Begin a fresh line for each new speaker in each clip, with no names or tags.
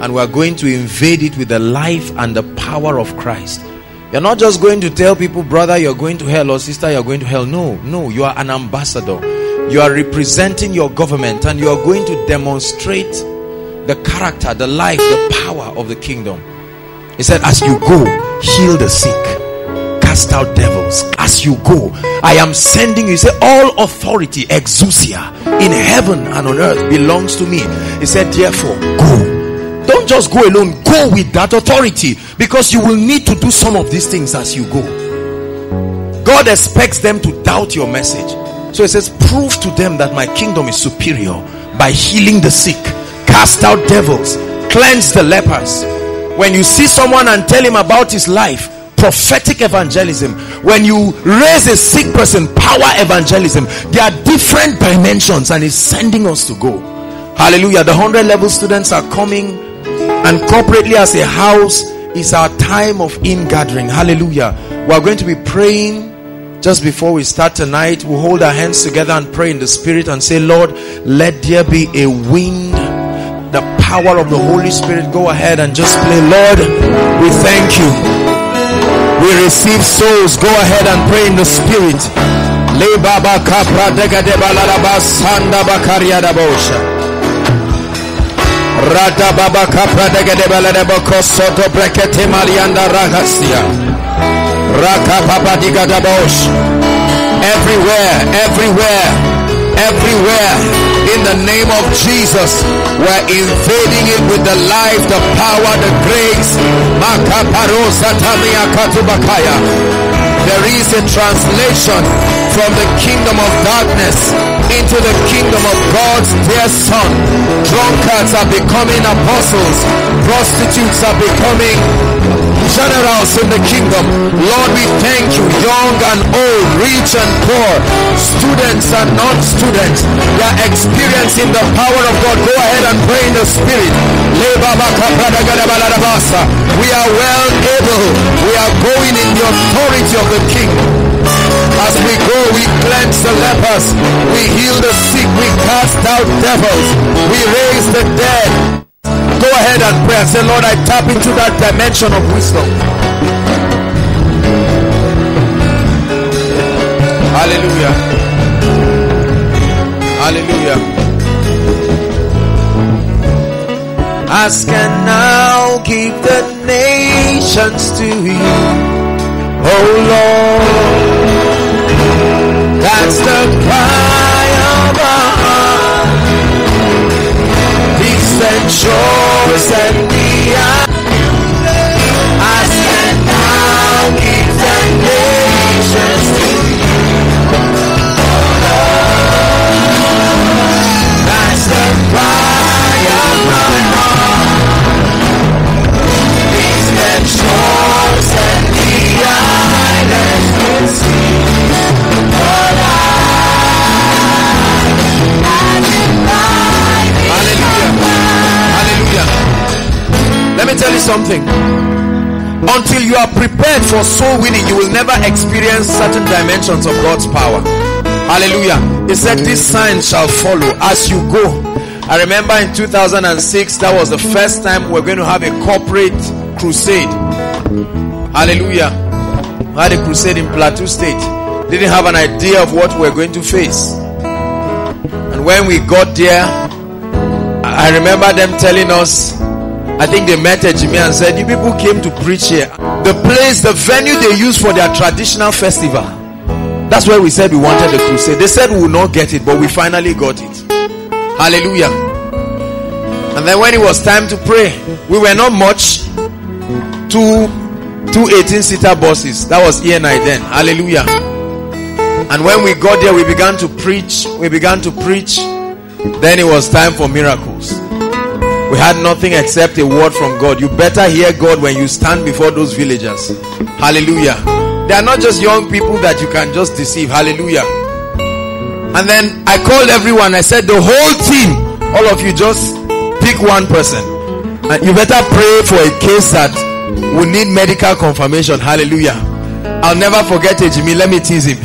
And we're going to invade it with the life and the power of Christ. You're not just going to tell people, brother, you're going to hell, or sister, you're going to hell. No, no, you are an ambassador. You are representing your government and you are going to demonstrate the character, the life, the power of the kingdom. He said, As you go, heal the sick cast out devils as you go i am sending you he said all authority exousia in heaven and on earth belongs to me he said therefore go don't just go alone. Go with that authority because you will need to do some of these things as you go. God expects them to doubt your message. So he says prove to them that my kingdom is superior by healing the sick cast out devils cleanse the lepers. When you see someone and tell him about his life prophetic evangelism. When you raise a sick person power evangelism. There are different dimensions and he's sending us to go. Hallelujah. The 100 level students are coming and corporately as a house is our time of ingathering. hallelujah. We are going to be praying just before we start tonight. We'll hold our hands together and pray in the spirit and say lord let there be a wind the power of the holy spirit go ahead and just play. Lord we thank you. We receive souls. Go ahead and pray in the spirit. Le baba kapra sanda bosha rada baba kapra dega de balalaba kosoto brekete marianda ragasia raka baba diga da bosh everywhere everywhere everywhere in the name of Jesus. We're invading it with the life, the power, the grace. There is a translation from the kingdom of darkness into the kingdom of God's dear son. Drunkards are becoming apostles, prostitutes are becoming generals in the kingdom. Lord, we thank you, young and old, rich and poor, students and non students. They are experiencing the power of God. Go ahead and pray in the spirit. We are well able, we are going in the authority of the king. As we go, we cleanse the lepers, we heal the sick, we cast out devils, we raise the dead. Go ahead and pray and say, Lord, I tap into that dimension of wisdom. Hallelujah. Hallelujah. Ask and now give the nations to you, oh Lord. That's the cry of our heart. Peace and joys and Let me tell you something. Until you are prepared for soul winning, you will never experience certain dimensions of God's power. Hallelujah. He said, These signs shall follow as you go. I remember in 2006, that was the first time we're going to have a corporate crusade. Hallelujah. We had a crusade in Plateau State. Didn't have an idea of what we're going to face. And when we got there, I remember them telling us, I think they met Jimmy and said, You people came to preach here. the place, the venue they use for their traditional festival. That's where we said we wanted the crusade. They said we will not get it, but we finally got it. Hallelujah. And then when it was time to pray, we were not much. Two two 18 seater buses. That was E and I then. Hallelujah. And when we got there, we began to preach. We began to preach. Then it was time for miracles. We had nothing except a word from God. You better hear God when you stand before those villagers. Hallelujah. They are not just young people that you can just deceive. Hallelujah. And then I called everyone. I said, The whole team, all of you, just pick one person. And you better pray for a case that will need medical confirmation. Hallelujah. I'll never forget it, Jimmy. Let me tease him.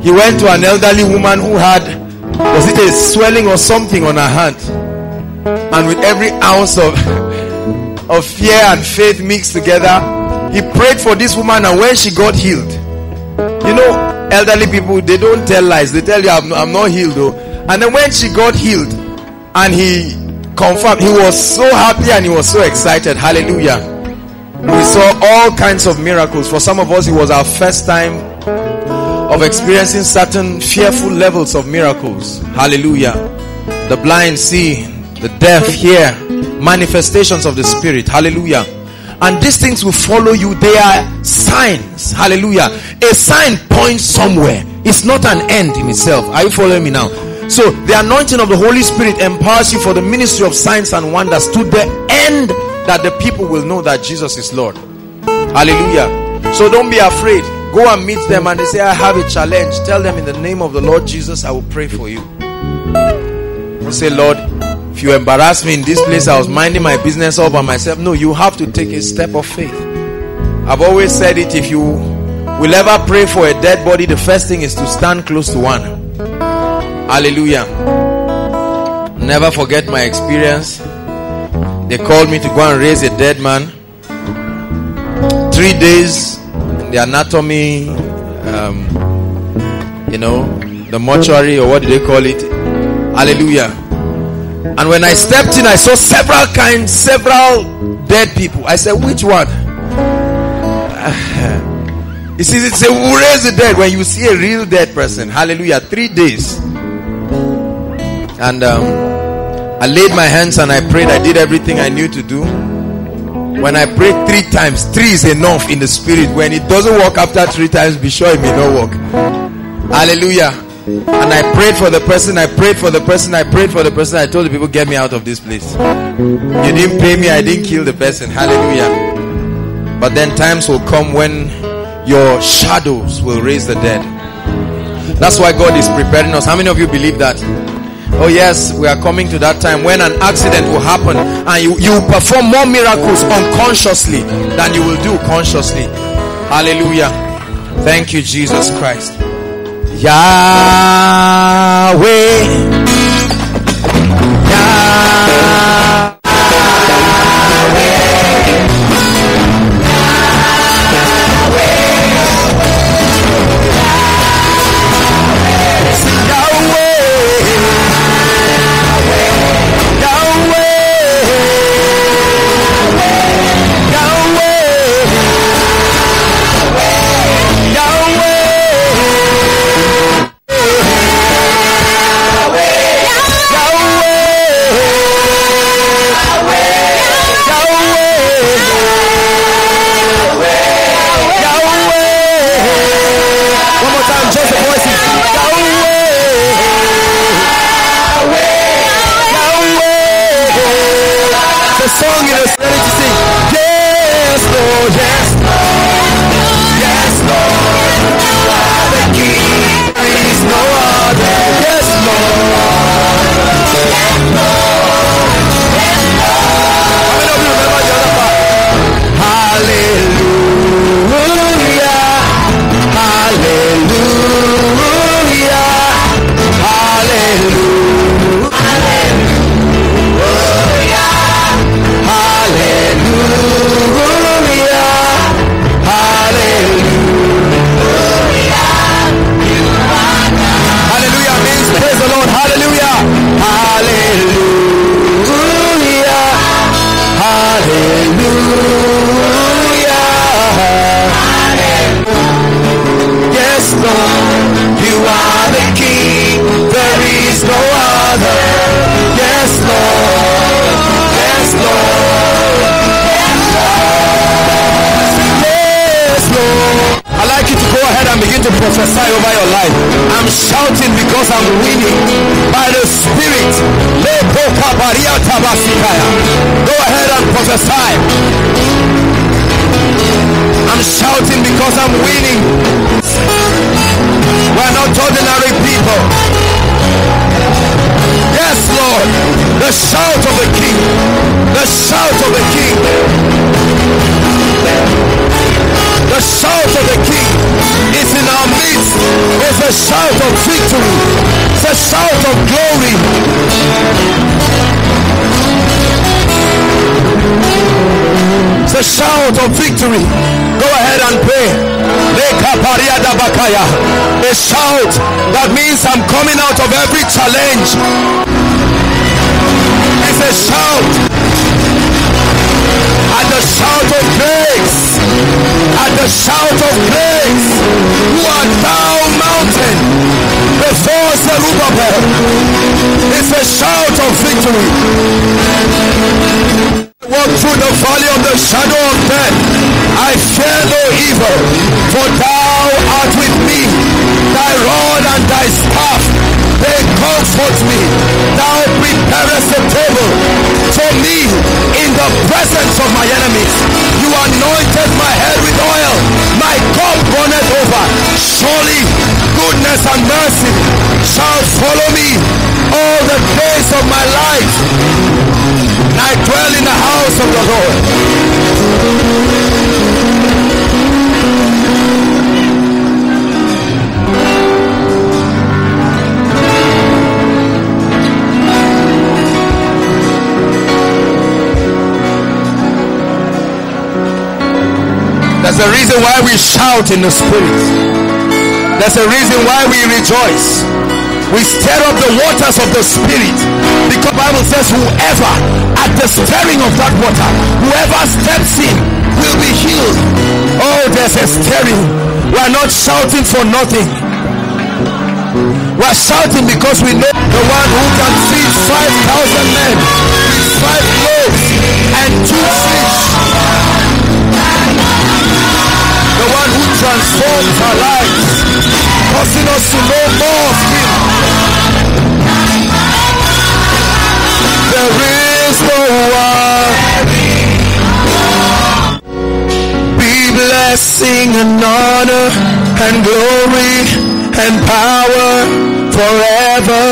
He went to an elderly woman who had, was it a swelling or something on her hand? And with every ounce of, of fear and faith mixed together, he prayed for this woman. And when she got healed, you know, elderly people, they don't tell lies. They tell you, I'm, I'm not healed though. And then when she got healed, and he confirmed, he was so happy and he was so excited. Hallelujah. We saw all kinds of miracles. For some of us, it was our first time of experiencing certain fearful levels of miracles. Hallelujah. The blind see, the deaf hear, manifestations of the Spirit. Hallelujah. And these things will follow you. They are signs. Hallelujah. A sign points somewhere. It's not an end in itself. Are you following me now? So the anointing of the Holy Spirit empowers you for the ministry of signs and wonders to the end that the people will know that Jesus is Lord. Hallelujah. So don't be afraid. Go and meet them and they say, I have a challenge. Tell them in the name of the Lord Jesus, I will pray for you. Say, Lord, you embarrass me in this place, I was minding my business all by myself. No, you have to take a step of faith. I've always said it if you will ever pray for a dead body, the first thing is to stand close to one. Hallelujah. Never forget my experience. They called me to go and raise a dead man. Three days in the anatomy, um, you know, the mortuary or what do they call it? Hallelujah. And when I stepped in, I saw several kinds, several dead people. I said, which one? He says it's a who raise the dead when you see a real dead person. Hallelujah. Three days. And um, I laid my hands and I prayed. I did everything I knew to do. When I prayed three times, three is enough in the spirit. When it doesn't work after three times, be sure it may not work. Hallelujah. And I prayed for the person, I prayed for the person, I prayed for the person. I told the people, get me out of this place. You didn't pay me, I didn't kill the person. Hallelujah. But then times will come when your shadows will raise the dead. That's why God is preparing us. How many of you believe that? Oh, yes, we are coming to that time when an accident will happen and you, you perform more miracles unconsciously than you will do consciously. Hallelujah. Thank you, Jesus Christ. Yahweh. Of victory. Go ahead and pray. A shout that means I'm coming out of every challenge. It's a shout at the shout of grace, at the shout of grace, who art thou before Zerubbabel. It's a shout of victory. Walk through the valley of the shadow of death. I fear no evil, for thou art with me. Thy rod and thy staff, they comfort me. Thou preparest a table for me in the presence of my enemies. You anointed my head with oil. My cup runneth over. Surely goodness and mercy shall follow me all the days of my life. I dwell in the house of the Lord. There's a reason why we shout in the spirit. There's a reason why we rejoice. We stir up the waters of the spirit. Because Bible says whoever at the stirring of that water, whoever steps in will be healed. Oh, there's a stirring. We're not shouting for nothing. We're shouting because we know the one who can feed 5,000 men with five loaves and two fish the one who transforms our lives, causing us to know more of Him. There is no one. Be blessing and honor and glory and power forever.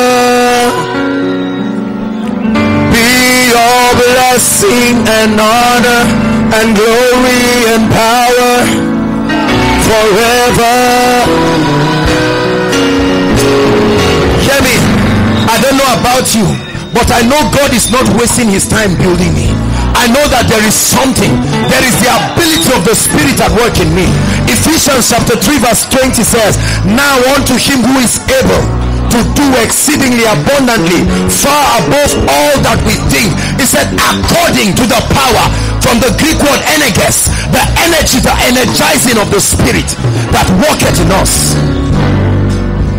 Be all blessing and honor and glory and power forever. I don't know about you, but I know God is not wasting his time building me. I know that there is something. There is the ability of the Spirit at work in me. Ephesians chapter 3 verse 20 says, Now unto him who is able to do exceedingly abundantly far above all that we think. He said, according to the power from the Greek word energes, the energy, the energizing of the spirit that worketh in us.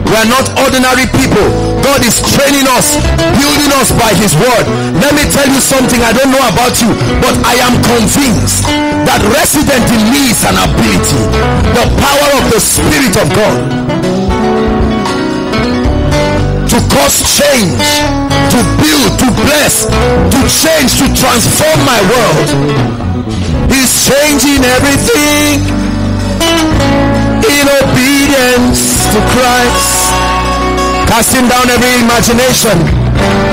We are not ordinary people. God is training us, building us by his word. Let me tell you something I don't know about you, but I am convinced that resident in me is an ability, the power of the spirit of God to cause change, to build, to bless, to change, to transform my world. He's changing everything in obedience to Christ, casting down every imagination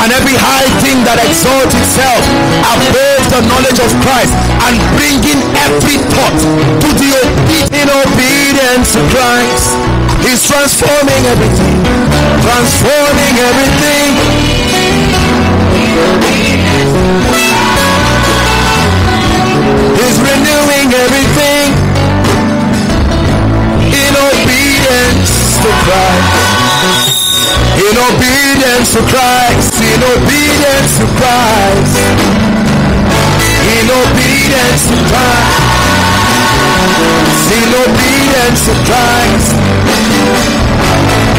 and every high thing that exalts itself above the knowledge of Christ and bringing every thought to the in obedience to Christ. He's transforming everything. Transforming everything. He's renewing everything to Christ. In obedience to Christ. In obedience to Christ. In obedience to Christ in obedience to Christ.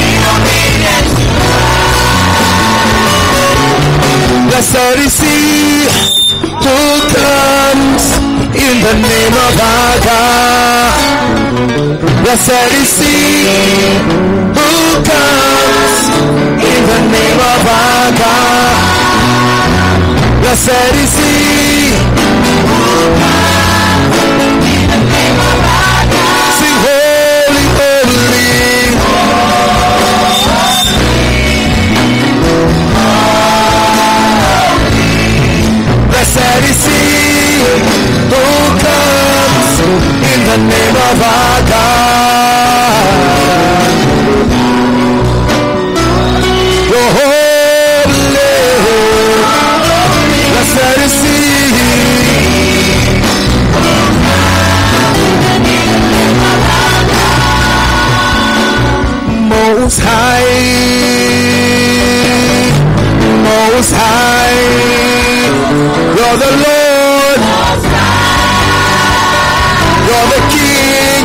In obedience to Christ. Blessed is he who comes in the name of our God. Blessed is he who comes in the name of our God. Blessed is he who comes in the name of our God. Sing holy, holy. holy. Blessed is he who comes in the name of our God. Most high, most high, you're the Lord, you're the King.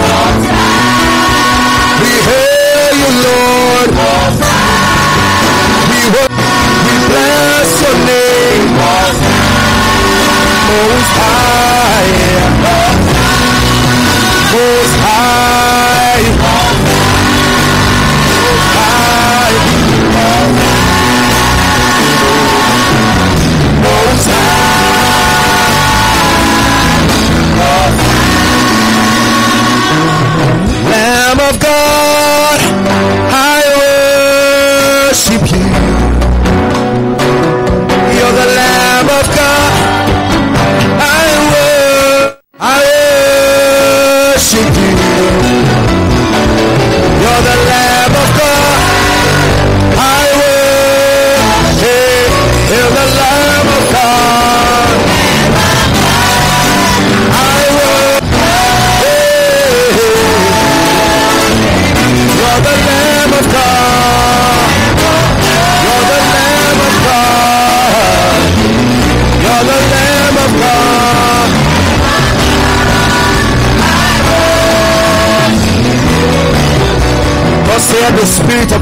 We hail you, Lord. We we bless your name, most high, most high,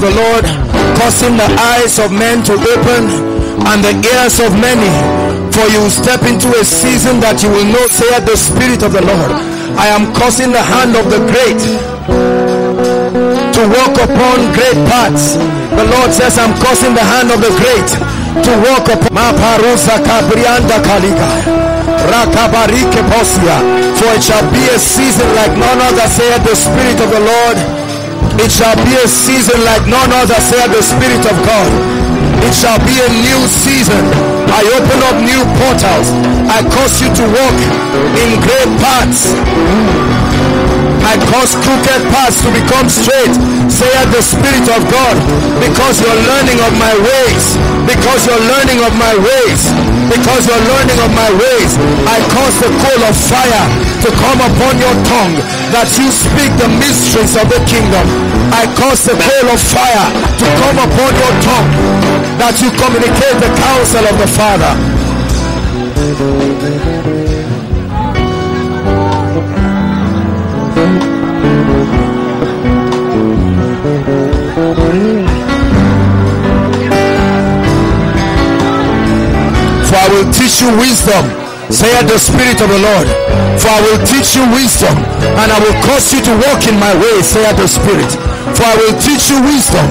the Lord, causing the eyes of men to open and the ears of many. For you step into a season that you will know, saith the Spirit of the Lord. I am causing the hand of the great to walk upon great paths. The Lord says, I'm causing the hand of the great to walk upon Maparusa Kabrianda Kaliga. Rakabarike Posia. For it shall be a season like none other, saith the Spirit of the Lord. It shall be a season like none other, saith the Spirit of God. It shall be a new season. I open up new portals. I cause you to walk in great paths. I cause crooked paths to become straight, saith the Spirit of God, because you're learning of my ways, because you're learning of my ways, because you're learning of my ways. I cause the coal of fire to come upon your tongue, that you speak the mysteries of the kingdom. I cause the coal of fire to come upon your tongue, that you communicate the counsel of the Father. For I will teach you wisdom, saith the Spirit of the Lord. For I will teach you wisdom, and I will cause you to walk in my ways, saith the Spirit. For I will teach you wisdom.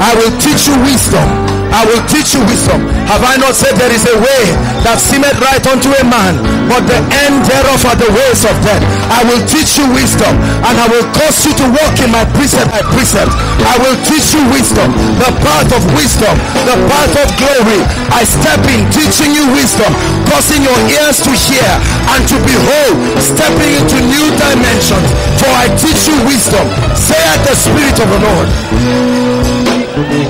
I will teach you wisdom. I will teach you wisdom. Have I not said there is a way that seemeth right unto a man, but the end thereof are the ways of death? I will teach you wisdom, and I will cause you to walk in my precept precept. I will teach you wisdom, the path of wisdom, the path of glory. I step in teaching you wisdom, causing your ears to hear and to behold, stepping into new dimensions. For I teach you wisdom, saith the Spirit of the Lord. Springs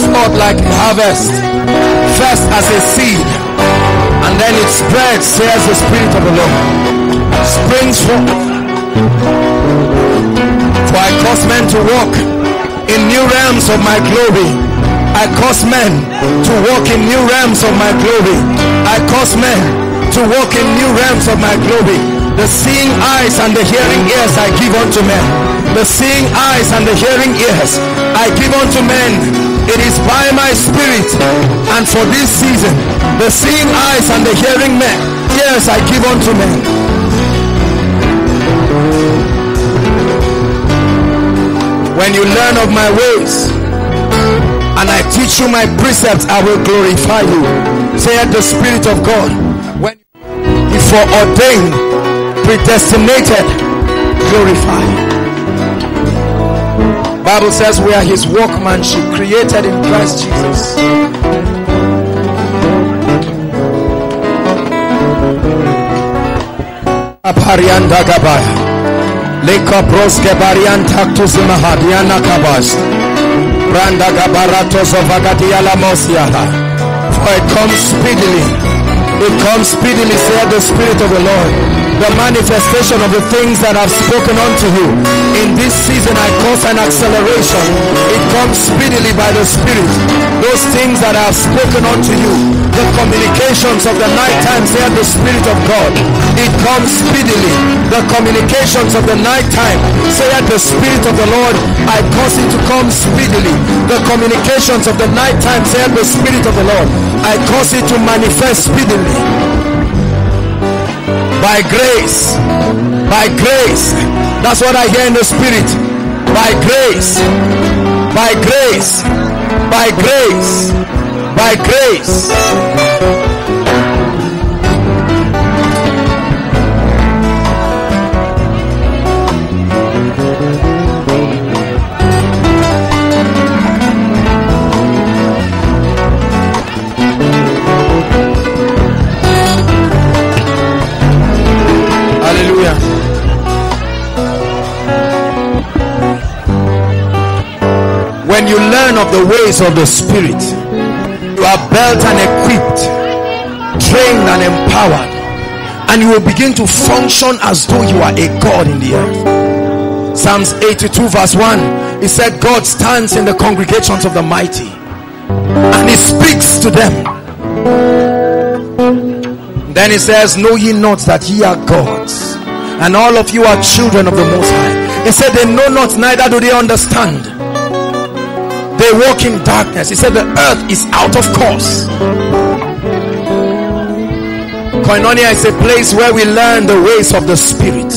forth like harvest, first as a seed, and then it spreads, says the Spirit of the Lord. Springs forth. For I cause men to walk in new realms of my glory. I cause men to walk in new realms of my glory. I cause men to walk in new realms of my glory. The seeing eyes and the hearing ears I give unto men. The seeing eyes and the hearing ears I give unto men. It is by my spirit. And for this season, the seeing eyes and the hearing men, ears I give unto men. When you learn of my ways and I teach you my precepts, I will glorify you. Saith the Spirit of God. When he foreordained, predestinated, glorified. Bible says we are his workmanship created in Christ Jesus. Aparianda Gabaya. Proske barianta kabas. Branda. For it comes speedily. It comes speedily, said the Spirit of the Lord the manifestation of the things that I've spoken unto you. In this season, I cause an acceleration. It comes speedily by the Spirit. Those things that I have spoken unto you, the communications of the night time, say the Spirit of God. It comes speedily. The communications of the night time, say at the Spirit of the Lord. I cause it to come speedily. The communications of the night time, say at the Spirit of the Lord. I cause it to manifest speedily by grace. By grace. That's what i hear in the spirit. By grace. By grace. By grace. By grace you learn of the ways of the spirit you are built and equipped trained and empowered and you will begin to function as though you are a god in the earth. Psalms 82 verse 1 he said god stands in the congregations of the mighty and he speaks to them. Then he says know ye not that ye are gods and all of you are children of the most high? He said they know not neither do they understand they walk in darkness. He said the earth is out of course. Koinonia is a place where we learn the ways of the spirit.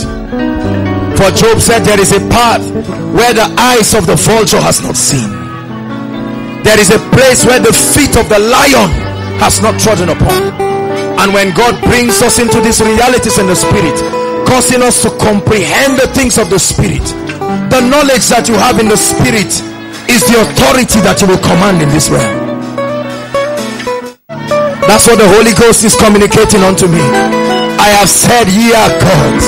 For Job said there is a path where the eyes of the vulture has not seen. There is a place where the feet of the lion has not trodden upon. And when God brings us into these realities in the spirit, causing us to comprehend the things of the spirit, the knowledge that you have in the spirit is the authority that you will command in this realm. That's what the Holy Ghost is communicating unto me. I have said, Ye are gods.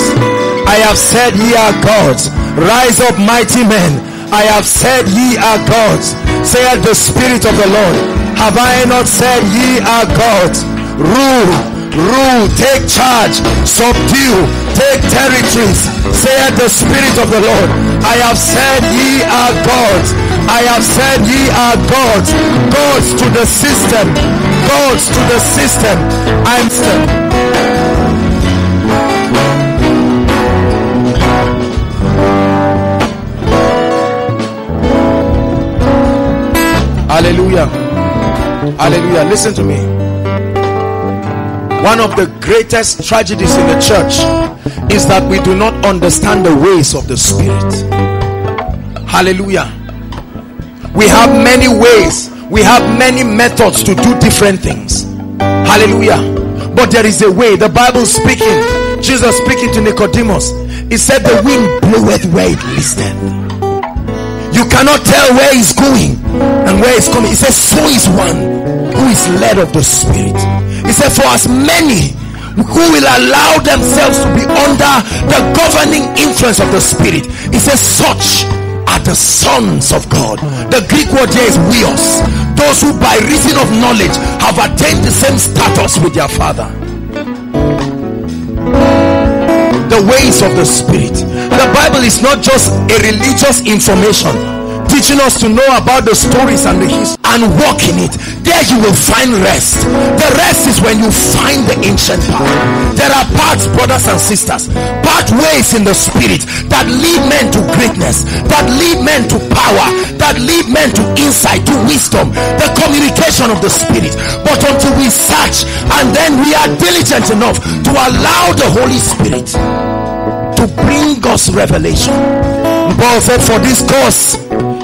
I have said, Ye are gods. Rise up, mighty men. I have said, Ye are gods. Saith the Spirit of the Lord. Have I not said, Ye are gods? Rule, rule, take charge, subdue, take territories. Saith the Spirit of the Lord. I have said, Ye are gods. I have said ye are gods, gods to the system, gods to the system. I'm. Hallelujah. Hallelujah. Listen to me. One of the greatest tragedies in the church is that we do not understand the ways of the Spirit. Hallelujah we have many ways. We have many methods to do different things. Hallelujah. But there is a way. The bible speaking jesus speaking to nicodemus he said the wind bloweth where it listeth. You cannot tell where he's going and where he's coming. He says so is one who is led of the spirit. He said for as many who will allow themselves to be under the governing influence of the spirit. He says such are the sons of God. The Greek word here is huios. Those who by reason of knowledge have attained the same status with their father. The ways of the spirit. The Bible is not just a religious information teaching us to know about the stories and the history and walk in it. There you will find rest. The rest is when you find the ancient path. There are paths, brothers and sisters, pathways in the spirit that lead men to greatness, that lead men to power, that lead men to insight, to wisdom, the communication of the spirit. But until we search and then we are diligent enough to allow the Holy Spirit to bring us revelation. Paul said, For this cause,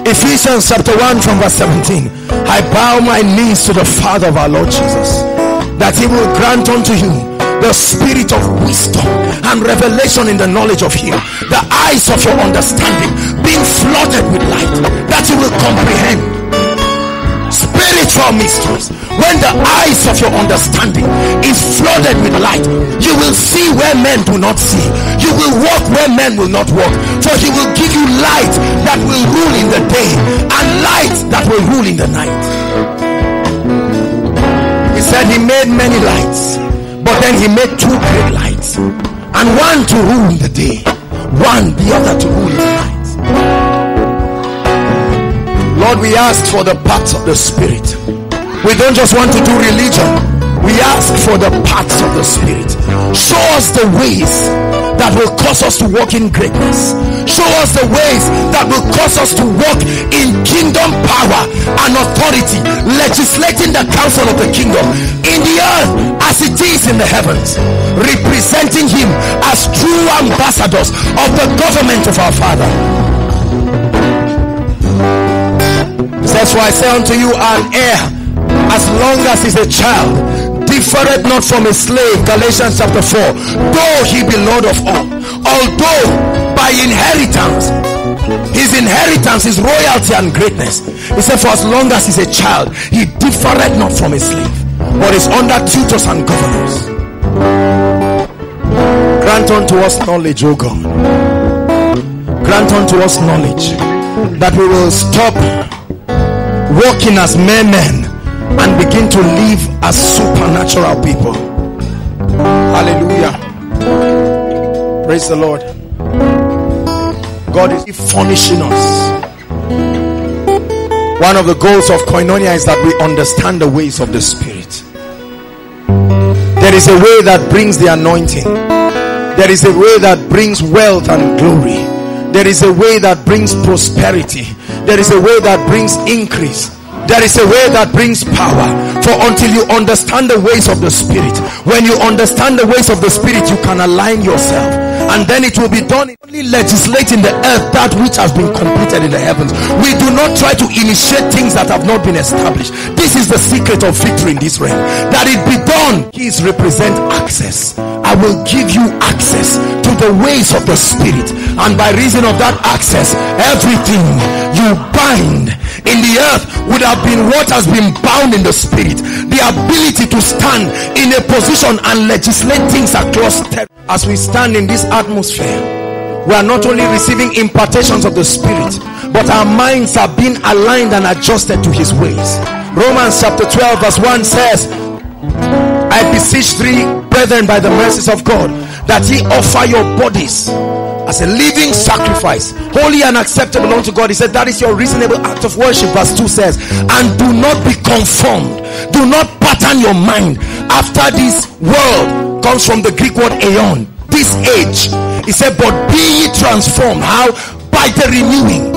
Ephesians chapter 1 from verse 17, I bow my knees to the Father of our Lord Jesus, that he will grant unto you the spirit of wisdom and revelation in the knowledge of him, the eyes of your understanding being flooded with light, that you will comprehend. Spiritual mysteries. When the eyes of your understanding is flooded with light you will see where men do not see. You will walk where men will not walk. For he will give you light that will rule in the day and light that will rule in the night. He said he made many lights but then he made two great lights and one to rule the day one the other to rule the night Lord, we ask for the paths of the Spirit. We don't just want to do religion. We ask for the paths of the Spirit. Show us the ways that will cause us to walk in greatness. Show us the ways that will cause us to walk in kingdom power and authority, legislating the counsel of the kingdom in the earth as it is in the heavens, representing Him as true ambassadors of the government of our Father. That's why I say unto you, an heir, as long as he's a child, differeth not from a slave. Galatians chapter 4. Though he be Lord of all, although by inheritance, his inheritance is royalty and greatness. He said, For as long as he's a child, he differeth not from a slave, but is under tutors and governors. Grant unto us knowledge, O God. Grant unto us knowledge that we will stop walking as mere men and begin to live as supernatural people. Hallelujah. Praise the Lord. God is furnishing us. One of the goals of koinonia is that we understand the ways of the Spirit. There is a way that brings the anointing, there is a way that brings wealth and glory, there is a way that brings prosperity there is a way that brings increase there is a way that brings power. For until you understand the ways of the spirit when you understand the ways of the spirit you can align yourself. And then it will be done only legislate in the earth that which has been completed in the heavens. We do not try to initiate things that have not been established. This is the secret of victory in this realm. That it be done. Keys represent access. I will give you access the ways of the spirit. And by reason of that access everything you bind in the earth would have been what has been bound in the spirit. The ability to stand in a position and legislate things across as we stand in this atmosphere we are not only receiving impartations of the spirit but our minds are being aligned and adjusted to his ways. Romans chapter 12 verse 1 says i beseech thee brethren by the mercies of god that ye offer your bodies as a living sacrifice, holy and acceptable unto God. He said, That is your reasonable act of worship. Verse 2 says, And do not be conformed, do not pattern your mind after this world. Comes from the Greek word aeon, this age. He said, But be ye transformed. How? By the renewing.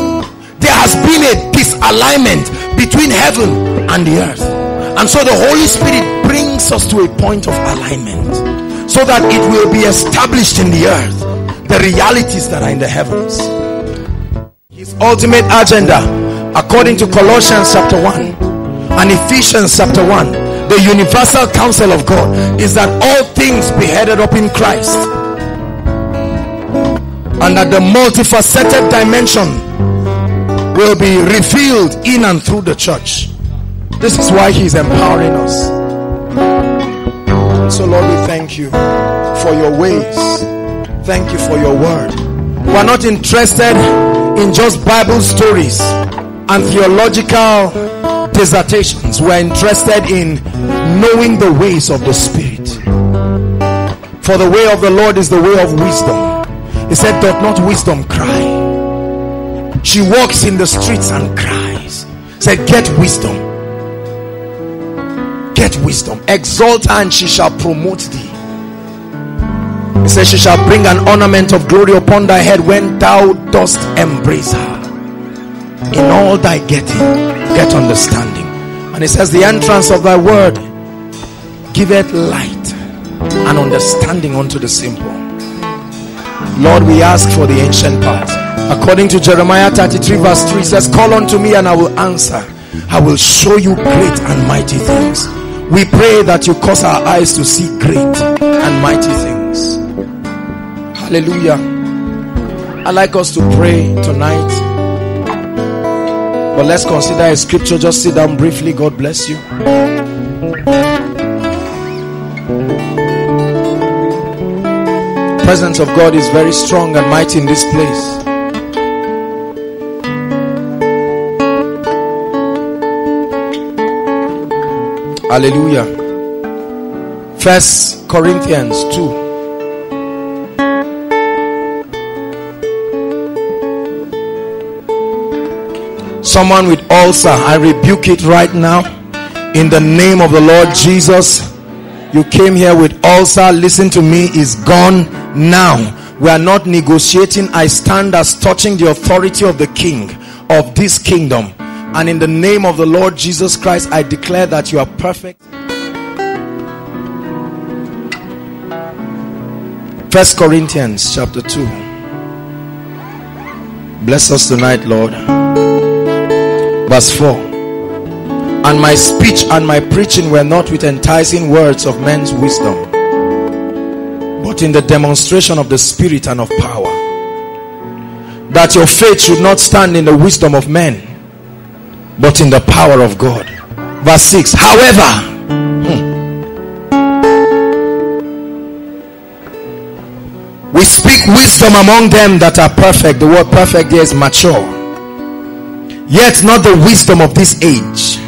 There has been a disalignment between heaven and the earth. And so the Holy Spirit brings us to a point of alignment so that it will be established in the earth the realities that are in the heavens. His ultimate agenda, according to Colossians chapter 1 and Ephesians chapter 1, the universal counsel of God is that all things be headed up in Christ and that the multifaceted dimension will be revealed in and through the church. This is why He's empowering us. So, Lord, we thank you for your ways Thank you for your word. We're not interested in just Bible stories and theological dissertations. We're interested in knowing the ways of the Spirit. For the way of the Lord is the way of wisdom. He said, Doth not wisdom cry? She walks in the streets and cries. Said, Get wisdom get wisdom. Exalt her and she shall promote thee. He says she shall bring an ornament of glory upon thy head when thou dost embrace her. In all thy getting get understanding. And it says the entrance of thy word giveth light and understanding unto the simple. Lord we ask for the ancient path. According to jeremiah 33 verse 3 says call unto me and i will answer i will show you great and mighty things. We pray that you cause our eyes to see great and mighty things. Hallelujah. I like us to pray tonight. But let's consider a scripture. Just sit down briefly. God bless you. Presence of God is very strong and mighty in this place. Hallelujah. First Corinthians 2. Someone with ulcer, I rebuke it right now in the name of the Lord Jesus. You came here with ulcer, listen to me, is gone now we are not negotiating i stand as touching the authority of the king of this kingdom and in the name of the lord jesus christ i declare that you are perfect. First corinthians chapter 2 bless us tonight lord. Verse 4 and my speech and my preaching were not with enticing words of men's wisdom but in the demonstration of the spirit and of power that your faith should not stand in the wisdom of men but in the power of God. Verse 6 however hmm, we speak wisdom among them that are perfect. The word perfect there is mature. Yet not the wisdom of this age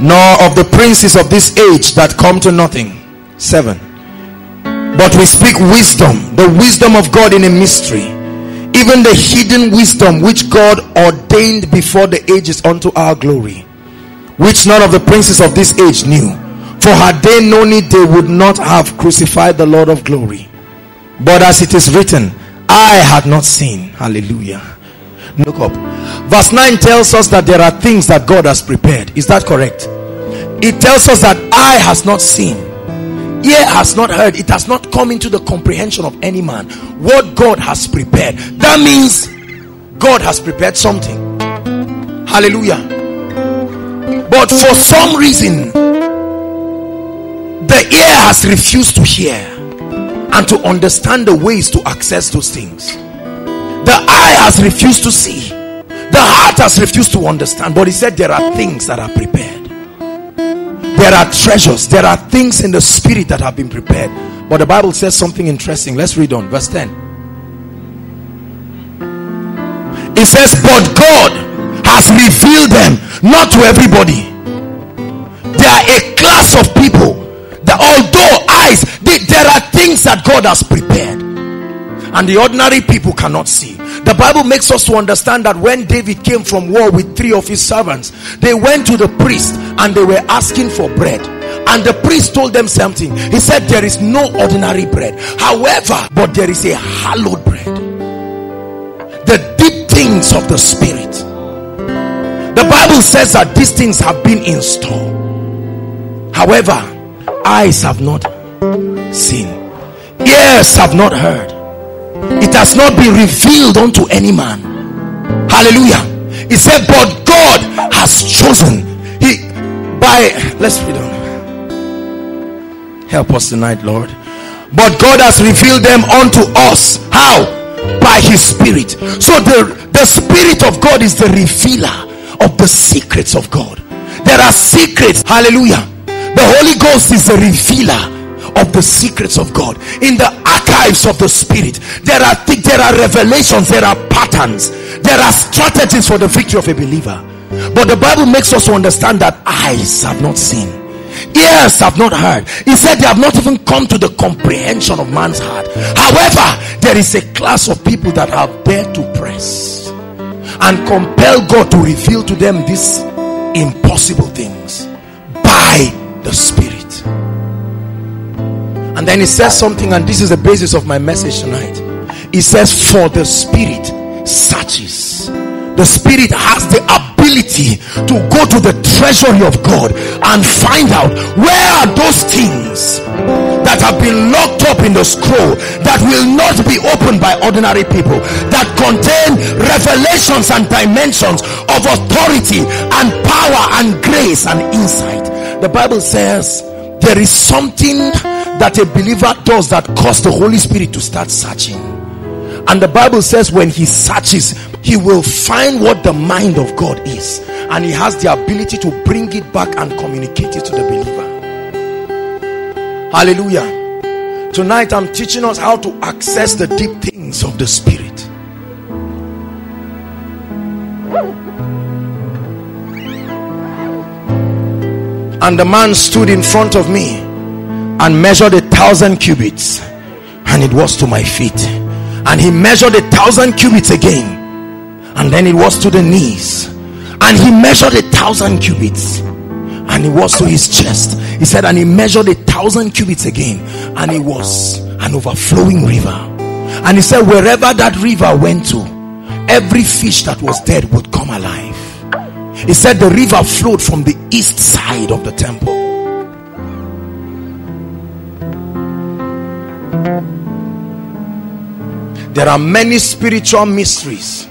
nor of the princes of this age that come to nothing. 7 but we speak wisdom the wisdom of God in a mystery even the hidden wisdom which God ordained before the ages unto our glory which none of the princes of this age knew. For had they known it they would not have crucified the Lord of glory. But as it is written I had not seen. Hallelujah. Look up. Verse 9 tells us that there are things that God has prepared. Is that correct? It tells us that I has not seen ear has not heard it has not come into the comprehension of any man. What god has prepared. That means god has prepared something. Hallelujah. But for some reason the ear has refused to hear and to understand the ways to access those things. The eye has refused to see. The heart has refused to understand. But he said there are things that are prepared there are treasures. There are things in the spirit that have been prepared. But the bible says something interesting. Let's read on. Verse 10 it says but god has revealed them not to everybody. There are a class of people that although eyes they, there are things that god has prepared and the ordinary people cannot see the bible makes us to understand that when david came from war with three of his servants they went to the priest and they were asking for bread. And the priest told them something. He said there is no ordinary bread. However but there is a hallowed bread. The deep things of the spirit. The bible says that these things have been in store. However eyes have not seen. Ears have not heard it has not been revealed unto any man. Hallelujah. He said but god has chosen. He by let's read on. Help us tonight lord. But god has revealed them unto us. How? By his spirit. So the the spirit of god is the revealer of the secrets of god. There are secrets. Hallelujah. The holy ghost is the revealer of the secrets of God in the archives of the spirit. There are th- there are revelations there are patterns there are strategies for the victory of a believer. But the bible makes us understand that eyes have not seen ears have not heard. He said they have not even come to the comprehension of man's heart. However there is a class of people that have dared to press and compel god to reveal to them these impossible things by the Spirit. And then he says something, and this is the basis of my message tonight. He says, For the Spirit searches. The Spirit has the ability to go to the treasury of God and find out where are those things that have been locked up in the scroll that will not be opened by ordinary people that contain revelations and dimensions of authority and power and grace and insight. The Bible says there is something that a believer does that cause the Holy Spirit to start searching. And the Bible says when he searches, he will find what the mind of God is. And he has the ability to bring it back and communicate it to the believer. Hallelujah. Tonight I'm teaching us how to access the deep things of the Spirit. And the man stood in front of me and measured a thousand cubits and it was to my feet. And he measured a thousand cubits again and then it was to the knees. And he measured a thousand cubits and it was to his chest. He said and he measured a thousand cubits again and it was an overflowing river. And he said wherever that river went to every fish that was dead would come alive. He said the river flowed from the east side of the temple There are many spiritual mysteries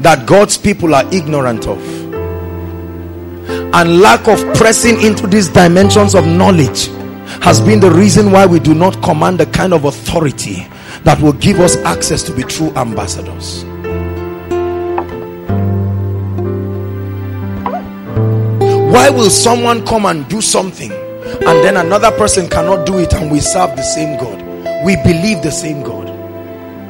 that God's people are ignorant of. And lack of pressing into these dimensions of knowledge has been the reason why we do not command the kind of authority that will give us access to be true ambassadors. Why will someone come and do something and then another person cannot do it and we serve the same God? We believe the same God.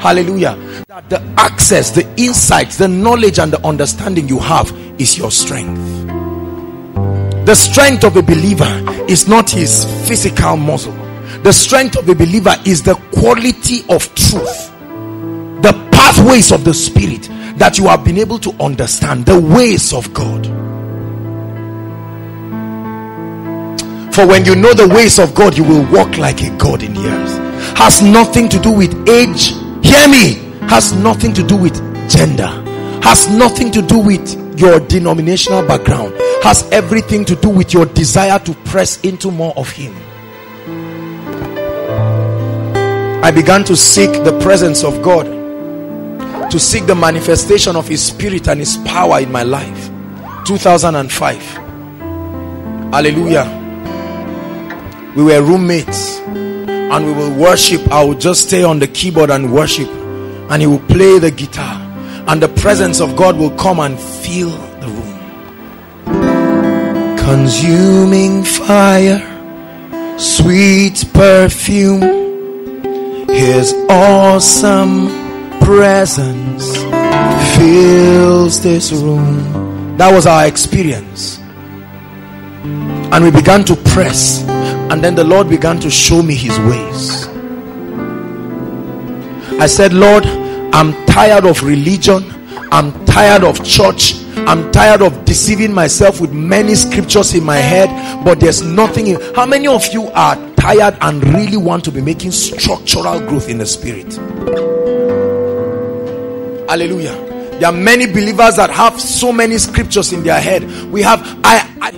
Hallelujah. That the access, the insights, the knowledge, and the understanding you have is your strength. The strength of a believer is not his physical muscle. The strength of a believer is the quality of truth, the pathways of the spirit that you have been able to understand, the ways of God. For when you know the ways of God, you will walk like a God in the earth. Has nothing to do with age, hear me. Has nothing to do with gender. Has nothing to do with your denominational background. Has everything to do with your desire to press into more of him. I began to seek the presence of god. To seek the manifestation of his spirit and his power in my life. 2005 hallelujah. We were roommates and we will worship. I will just stay on the keyboard and worship. And he will play the guitar. And the presence of god will come and fill the room. Consuming fire. Sweet perfume. His awesome presence fills this room. That was our experience. And we began to press and then the Lord began to show me his ways. I said, Lord, I'm tired of religion. I'm tired of church. I'm tired of deceiving myself with many scriptures in my head, but there's nothing in. How many of you are tired and really want to be making structural growth in the spirit? Hallelujah. There are many believers that have so many scriptures in their head. We have I, I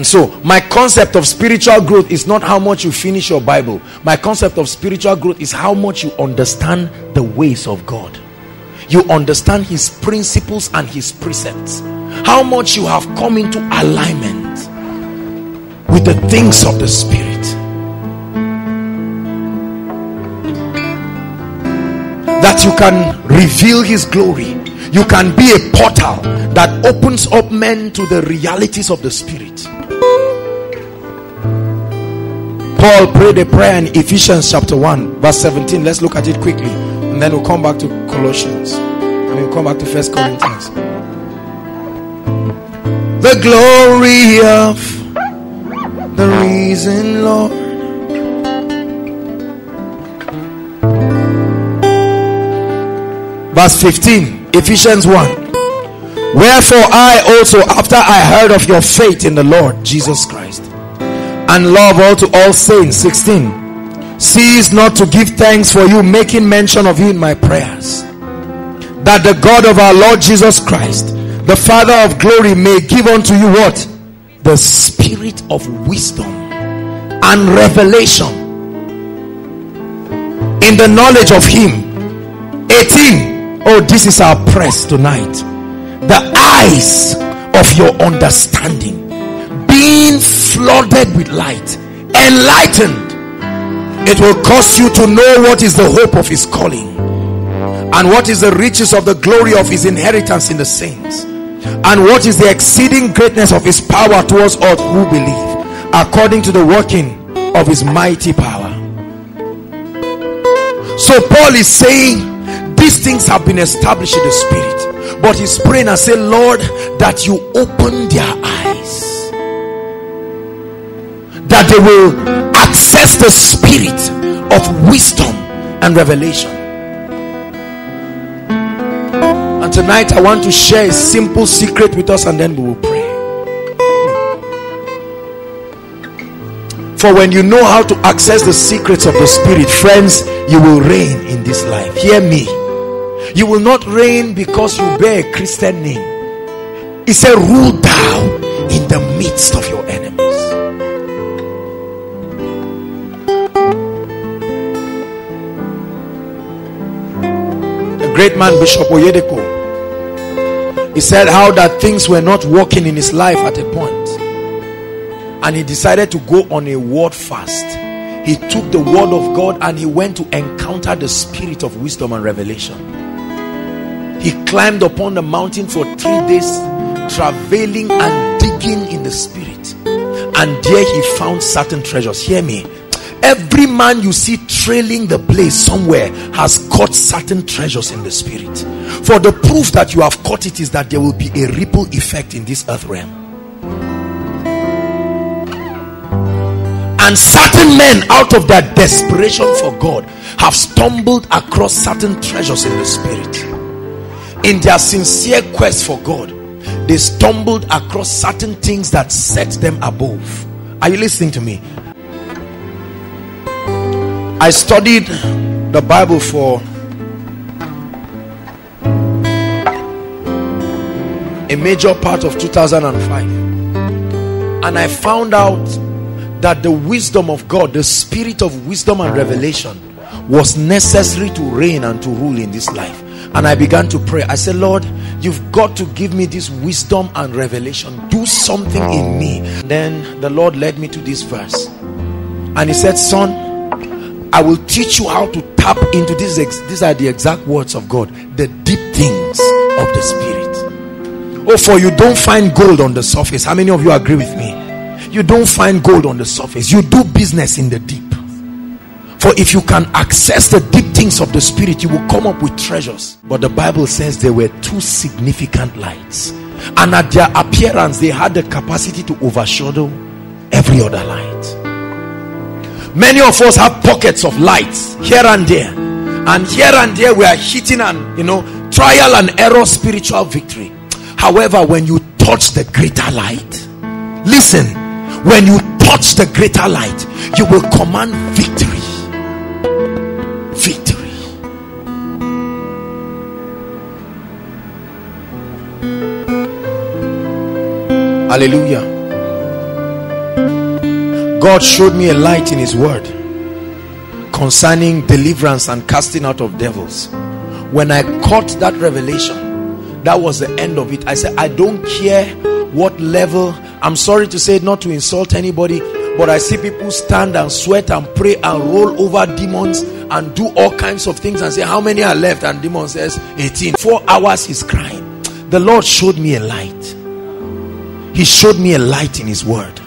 And so, my concept of spiritual growth is not how much you finish your Bible. My concept of spiritual growth is how much you understand the ways of God. You understand His principles and His precepts. How much you have come into alignment with the things of the Spirit. That you can reveal His glory. You can be a portal that opens up men to the realities of the Spirit. Paul prayed a prayer in Ephesians chapter 1, verse 17. Let's look at it quickly. And then we'll come back to Colossians. And we'll come back to First Corinthians. The glory of the risen Lord. Verse 15, Ephesians 1. Wherefore I also, after I heard of your faith in the Lord Jesus Christ and love all to all saints, 16, cease not to give thanks for you, making mention of you in my prayers, that the God of our Lord Jesus Christ, the Father of glory, may give unto you what? The spirit of wisdom and revelation in the knowledge of Him. 18. Oh, this is our press tonight the eyes of your understanding being flooded with light enlightened. It will cause you to know what is the hope of his calling and what is the riches of the glory of his inheritance in the saints and what is the exceeding greatness of his power towards us who believe according to the working of his mighty power. So paul is saying these things have been established in the spirit but he's praying and say lord that you open their eyes that they will access the spirit of wisdom and revelation and tonight i want to share a simple secret with us and then we will pray for when you know how to access the secrets of the spirit friends you will reign in this life hear me you will not reign because you bear a Christian name. He said, Rule thou in the midst of your enemies. Great man, Bishop Oyedepo, he said how that things were not working in his life at a point, and he decided to go on a word fast. He took the word of God and he went to encounter the spirit of wisdom and revelation. He climbed upon the mountain for three days travailing and digging in the spirit. And there he found certain treasures. Hear me every man you see trailing the place somewhere has caught certain treasures in the spirit for the proof that you have caught it is that there will be a ripple effect in this earth realm and certain men out of their desperation for god have stumbled across certain treasures in the spirit in their sincere quest for God, they stumbled across certain things that set them above. Are you listening to me? I studied the Bible for a major part of 2005 and I found out that the wisdom of God, the spirit of wisdom and revelation, was necessary to reign and to rule in this life and I began to pray. I said, Lord, you've got to give me this wisdom and revelation. Do something in me. Then the Lord led me to this verse. And he said, Son, I will teach you how to tap into this. These are the exact words of God. The deep things of the spirit. Oh, for you don't find gold on the surface. How many of you agree with me? You don't find gold on the surface. You do business in the deep. For if you can access the deep things of the spirit, you will come up with treasures. But the Bible says there were two significant lights, and at their appearance, they had the capacity to overshadow every other light. Many of us have pockets of lights here and there, and here and there we are hitting an, you know trial and error spiritual victory. However, when you touch the greater light, listen, when you touch the greater light, you will command victory victory. Hallelujah. God showed me a light in His Word concerning deliverance and casting out of devils. When I caught that revelation, that was the end of it. I said, I don't care what level. I'm sorry to say, it, not to insult anybody, but I see people stand and sweat and pray and roll over demons and do all kinds of things and say, How many are left? And demon says, 18. Four hours he's crying. The Lord showed me a light. He showed me a light in his word.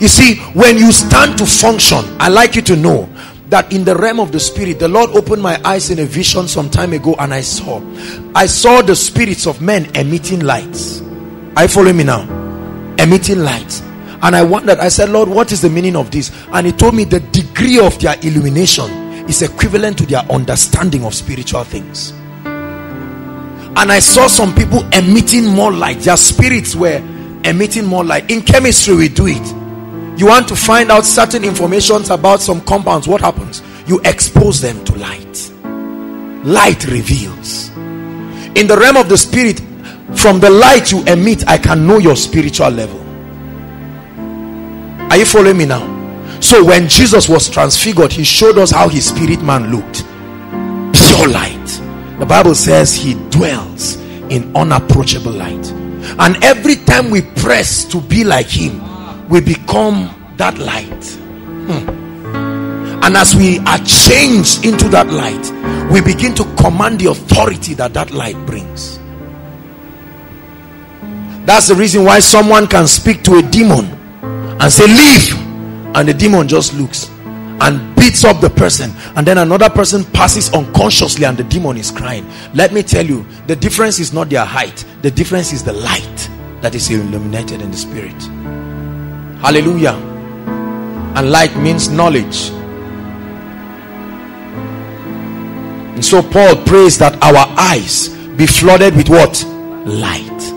You see, when you stand to function, I like you to know that in the realm of the spirit, the Lord opened my eyes in a vision some time ago, and I saw I saw the spirits of men emitting lights. Are you following me now? Emitting lights. And I wondered, I said, Lord, what is the meaning of this? And he told me the degree of their illumination is equivalent to their understanding of spiritual things. and I saw some people emitting more light. Their spirits were emitting more light. In chemistry, we do it. You want to find out certain informations about some compounds. What happens? You expose them to light. Light reveals. In the realm of the spirit, from the light you emit, I can know your spiritual level. Are you following me now? So when Jesus was transfigured, he showed us how his spirit man looked. Pure light. The Bible says he dwells in unapproachable light. And every time we press to be like him, we become that light. Hmm. And as we are changed into that light, we begin to command the authority that that light brings. That's the reason why someone can speak to a demon and say, Leave, and the demon just looks and beats up the person and then another person passes unconsciously and the demon is crying let me tell you the difference is not their height the difference is the light that is illuminated in the spirit hallelujah. And light means knowledge. And so paul prays that our eyes be flooded with what? Light.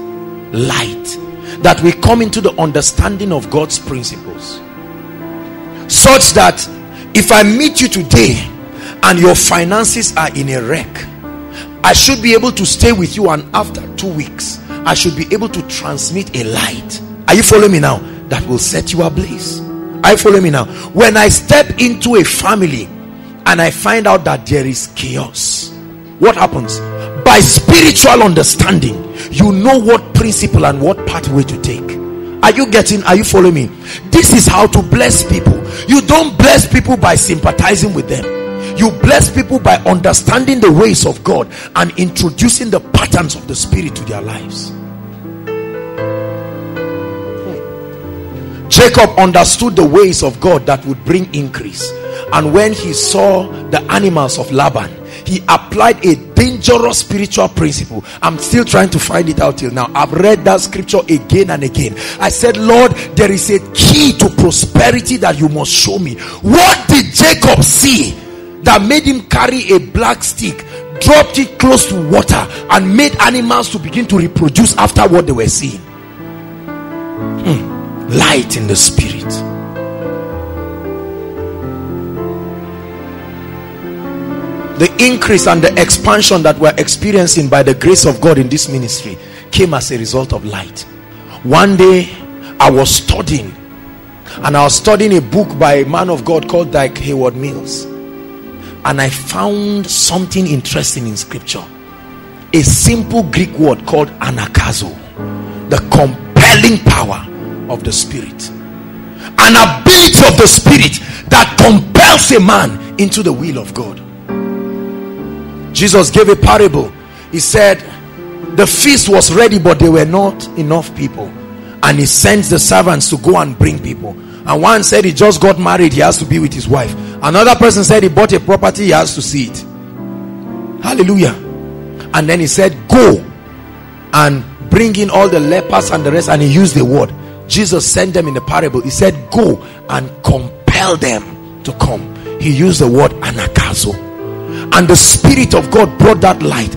Light. That we come into the understanding of god's principles. Such that if I meet you today and your finances are in a wreck, I should be able to stay with you, and after two weeks, I should be able to transmit a light. Are you following me now? That will set you ablaze. You following me now? When I step into a family and I find out that there is chaos, what happens? By spiritual understanding, you know what principle and what pathway to take. Are you getting? Are you following me? This is how to bless people. You don't bless people by sympathizing with them. You bless people by understanding the ways of God and introducing the patterns of the Spirit to their lives. Jacob understood the ways of God that would bring increase. And when he saw the animals of Laban, he applied a dangerous spiritual principle. I'm still trying to find it out till now. I've read that scripture again and again. I said, Lord, there is a key to prosperity that you must show me. What did Jacob see that made him carry a black stick, dropped it close to water, and made animals to begin to reproduce after what they were seeing? Hmm. Light in the spirit. the increase and the expansion that we're experiencing by the grace of God in this ministry came as a result of light. One day I was studying and I was studying a book by a man of God called Dag Heward Mills and I found something interesting in scripture a simple Greek word called anagkazo the compelling power of the spirit an ability of the spirit that compels a man into the will of God Jesus gave a parable. He said, The feast was ready, but there were not enough people. And he sends the servants to go and bring people. And one said he just got married, he has to be with his wife. Another person said he bought a property, he has to see it. Hallelujah. And then he said, Go and bring in all the lepers and the rest. And he used the word. Jesus sent them in the parable. He said, Go and compel them to come. He used the word anagkazo and the spirit of god brought that light.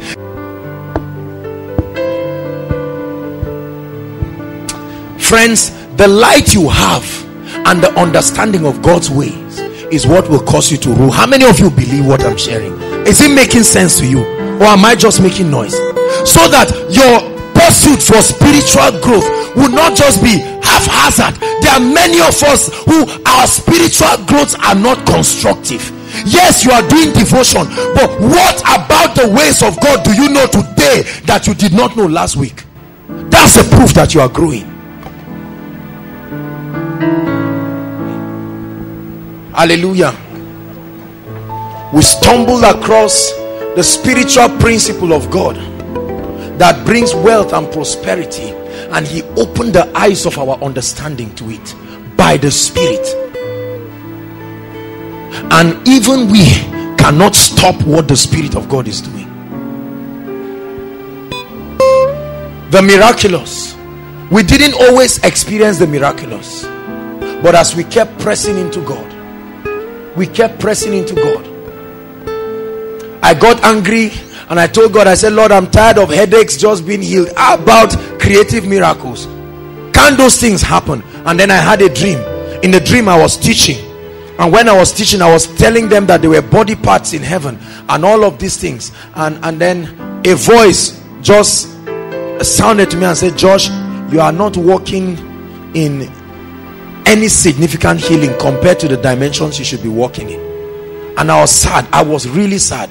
Friends the light you have and the understanding of god's ways is what will cause you to rule. How many of you believe what i'm sharing? Is it making sense to you? Or am i just making noise? So that your pursuit for spiritual growth will not just be haphazard. There are many of us who our spiritual growth are not constructive. Yes you are doing devotion but what about the ways of god do you know today that you did not know last week? That's a proof that you are growing. Hallelujah. We stumbled across the spiritual principle of god that brings wealth and prosperity and he opened the eyes of our understanding to it by the spirit. And even we cannot stop what the spirit of god is doing. The miraculous. We didn't always experience the miraculous. But as we kept pressing into god we kept pressing into god. I got angry and I told God, I said, Lord, I'm tired of headaches just being healed. How about creative miracles? Can those things happen? And then I had a dream. In the dream, I was teaching. And when I was teaching, I was telling them that there were body parts in heaven and all of these things. And, and then a voice just sounded to me and said, Josh, you are not walking in any significant healing compared to the dimensions you should be walking in. And I was sad. I was really sad.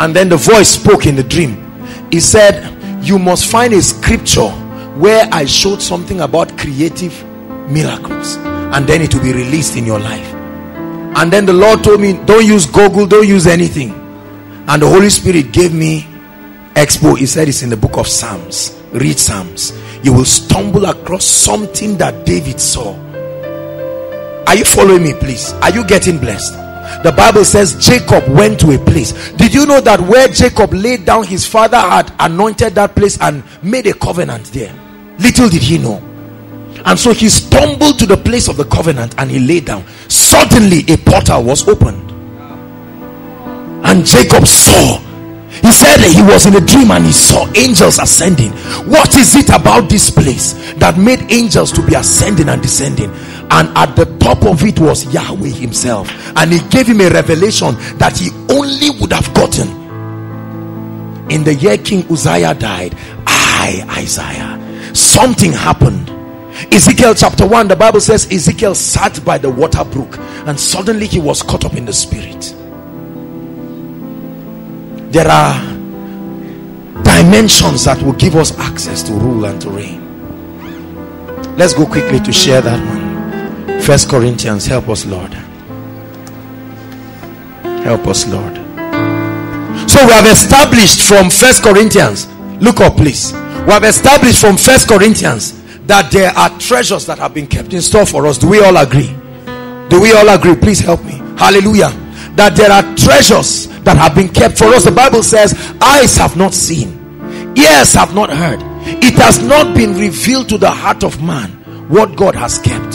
And then the voice spoke in the dream. He said, You must find a scripture where I showed something about creative miracles, and then it will be released in your life. And then the Lord told me, Don't use Google, don't use anything. And the Holy Spirit gave me expo. He said it's in the book of Psalms. Read Psalms. You will stumble across something that David saw. Are you following me, please? Are you getting blessed? The bible says jacob went to a place. Did you know that where jacob laid down his father had anointed that place and made a covenant there? Little did he know. And so he stumbled to the place of the covenant and he lay down. Suddenly a portal was opened. And jacob saw. He said he was in a dream and he saw angels ascending. What is it about this place that made angels to be ascending and descending and at the top of it was Yahweh himself. And he gave him a revelation that he only would have gotten in the year King Uzziah died. I Isaiah something happened. Ezekiel chapter 1 the Bible says Ezekiel sat by the water brook and suddenly he was caught up in the spirit. There are dimensions that will give us access to rule and to reign. Let's go quickly to share that one First Corinthians, help us, Lord. Help us, Lord. So we have established from First Corinthians. Look up, please. We have established from First Corinthians that there are treasures that have been kept in store for us. Do we all agree? Do we all agree? Please help me. Hallelujah. That there are treasures that have been kept for us. The Bible says, Eyes have not seen, ears have not heard. It has not been revealed to the heart of man what God has kept.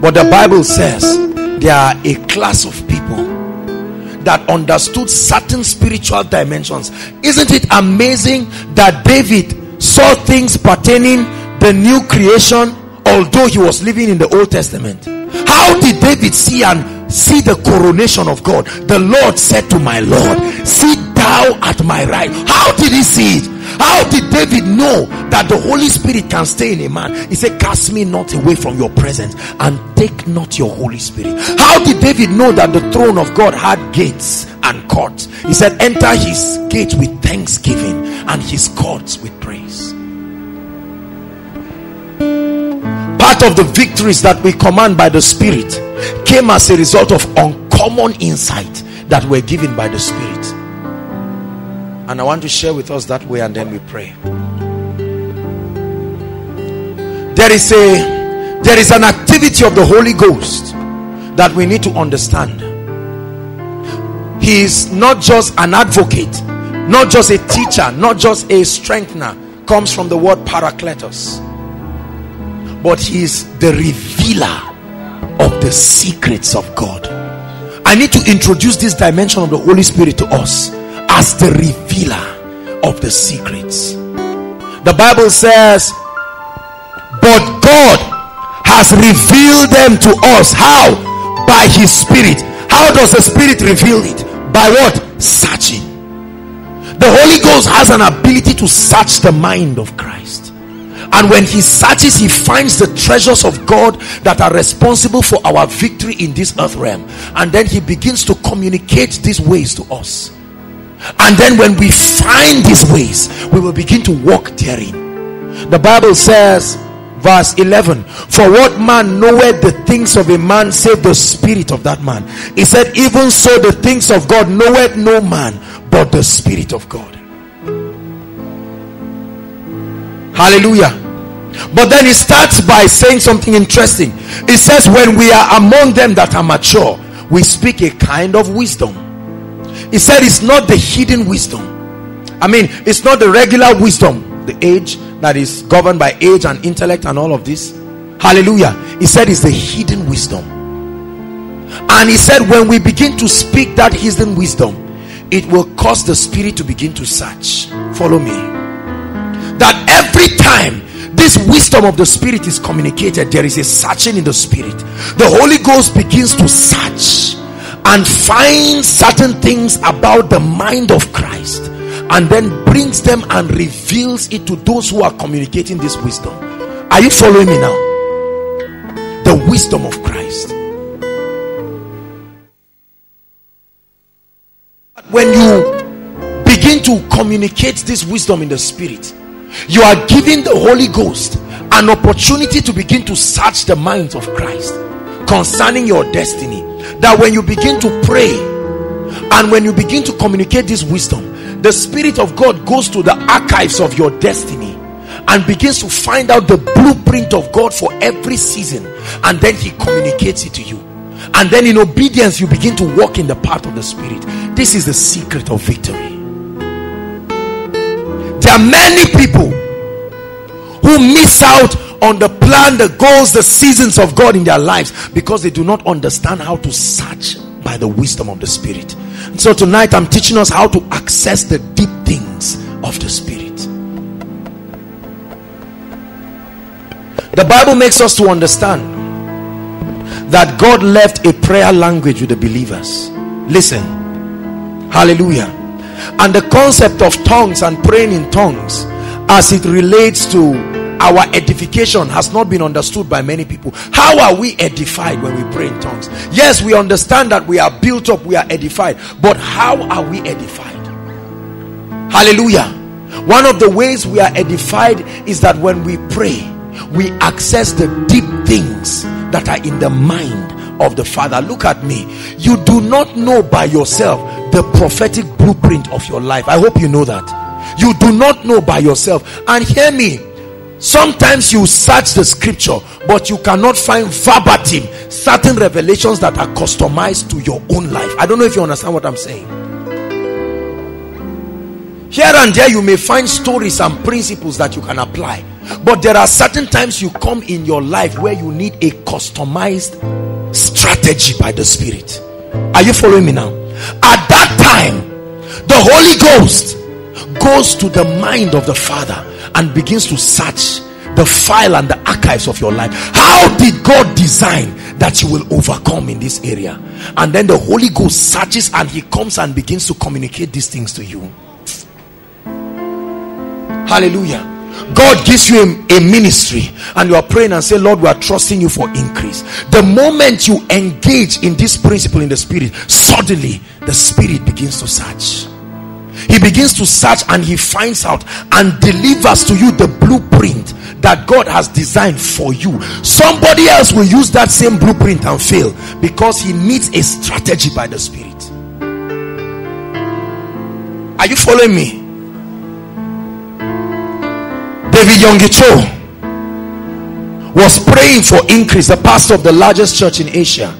But the Bible says there are a class of people that understood certain spiritual dimensions. Isn't it amazing that David saw things pertaining the new creation although he was living in the Old Testament? How did David see and see the coronation of God? The Lord said to my Lord, Sit thou at my right. How did he see it? How did David know that the Holy Spirit can stay in a man? He said, Cast me not away from your presence and take not your Holy Spirit. How did David know that the throne of God had gates and courts? He said, Enter his gates with thanksgiving and his courts with praise. Part of the victories that we command by the Spirit came as a result of uncommon insight that were given by the Spirit and I want to share with us that way and then we pray. There is a there is an activity of the Holy Ghost that we need to understand. He is not just an advocate not just a teacher not just a strengthener comes from the word parakletos but he is the revealer of the secrets of God. I need to introduce this dimension of the Holy Spirit to us as the revealer of the secrets. The Bible says, But God has revealed them to us. How? By His Spirit. How does the Spirit reveal it? By what? Searching. The Holy Ghost has an ability to search the mind of Christ. And when he searches, he finds the treasures of God that are responsible for our victory in this earth realm. And then he begins to communicate these ways to us and then when we find these ways we will begin to walk therein. The bible says verse 11 for what man knoweth the things of a man save the spirit of that man? He said even so the things of god knoweth no man but the spirit of god. Hallelujah. But then he starts by saying something interesting. He says when we are among them that are mature we speak a kind of wisdom he said it's not the hidden wisdom. I mean it's not the regular wisdom the age that is governed by age and intellect and all of this. Hallelujah. He said it's the hidden wisdom. And he said when we begin to speak that hidden wisdom it will cause the spirit to begin to search. Follow me. That every time this wisdom of the spirit is communicated there is a searching in the spirit. The holy ghost begins to search and find certain things about the mind of christ and then brings them and reveals it to those who are communicating this wisdom. Are you following me now? The wisdom of christ. When you begin to communicate this wisdom in the spirit you are giving the Holy Ghost an opportunity to begin to search the minds of Christ concerning your destiny. That when you begin to pray and when you begin to communicate this wisdom, the Spirit of God goes to the archives of your destiny and begins to find out the blueprint of God for every season, and then He communicates it to you. And then, in obedience, you begin to walk in the path of the Spirit. This is the secret of victory There are many people who miss out on the plan, the goals, the seasons of God in their lives because they do not understand how to search by the wisdom of the Spirit. And so tonight I'm teaching us how to access the deep things of the Spirit. The Bible makes us to understand that God left a prayer language with the believers. Listen, hallelujah and the concept of tongues and praying in tongues as it relates to our edification has not been understood by many people. How are we edified when we pray in tongues? Yes we understand that we are built up we are edified but how are we edified? Hallelujah. One of the ways we are edified is that when we pray we access the deep things that are in the mind of the father. Look at me. You do not know by yourself the prophetic blueprint of your life. I hope you know that. You do not know by yourself. And hear me sometimes you search the scripture but you cannot find verbatim certain revelations that are customized to your own life. I don't know if you understand what i'm saying. Here and there you may find stories and principles that you can apply. But there are certain times you come in your life where you need a customized strategy by the spirit. Are you following me now? At that time the holy ghost goes to the mind of the father and begins to search the file and the archives of your life how did god design that you will overcome in this area and then the holy ghost searches and he comes and begins to communicate these things to you hallelujah God gives you a, a, ministry and you are praying and say, Lord, we are trusting you for increase. The moment you engage in this principle in the spirit, suddenly the spirit begins to search. He begins to search and he finds out and delivers to you the blueprint that God has designed for you. Somebody else will use that same blueprint and fail because he needs a strategy by the spirit. Are you following me? David Yonggi was praying for increase. The pastor of the largest church in Asia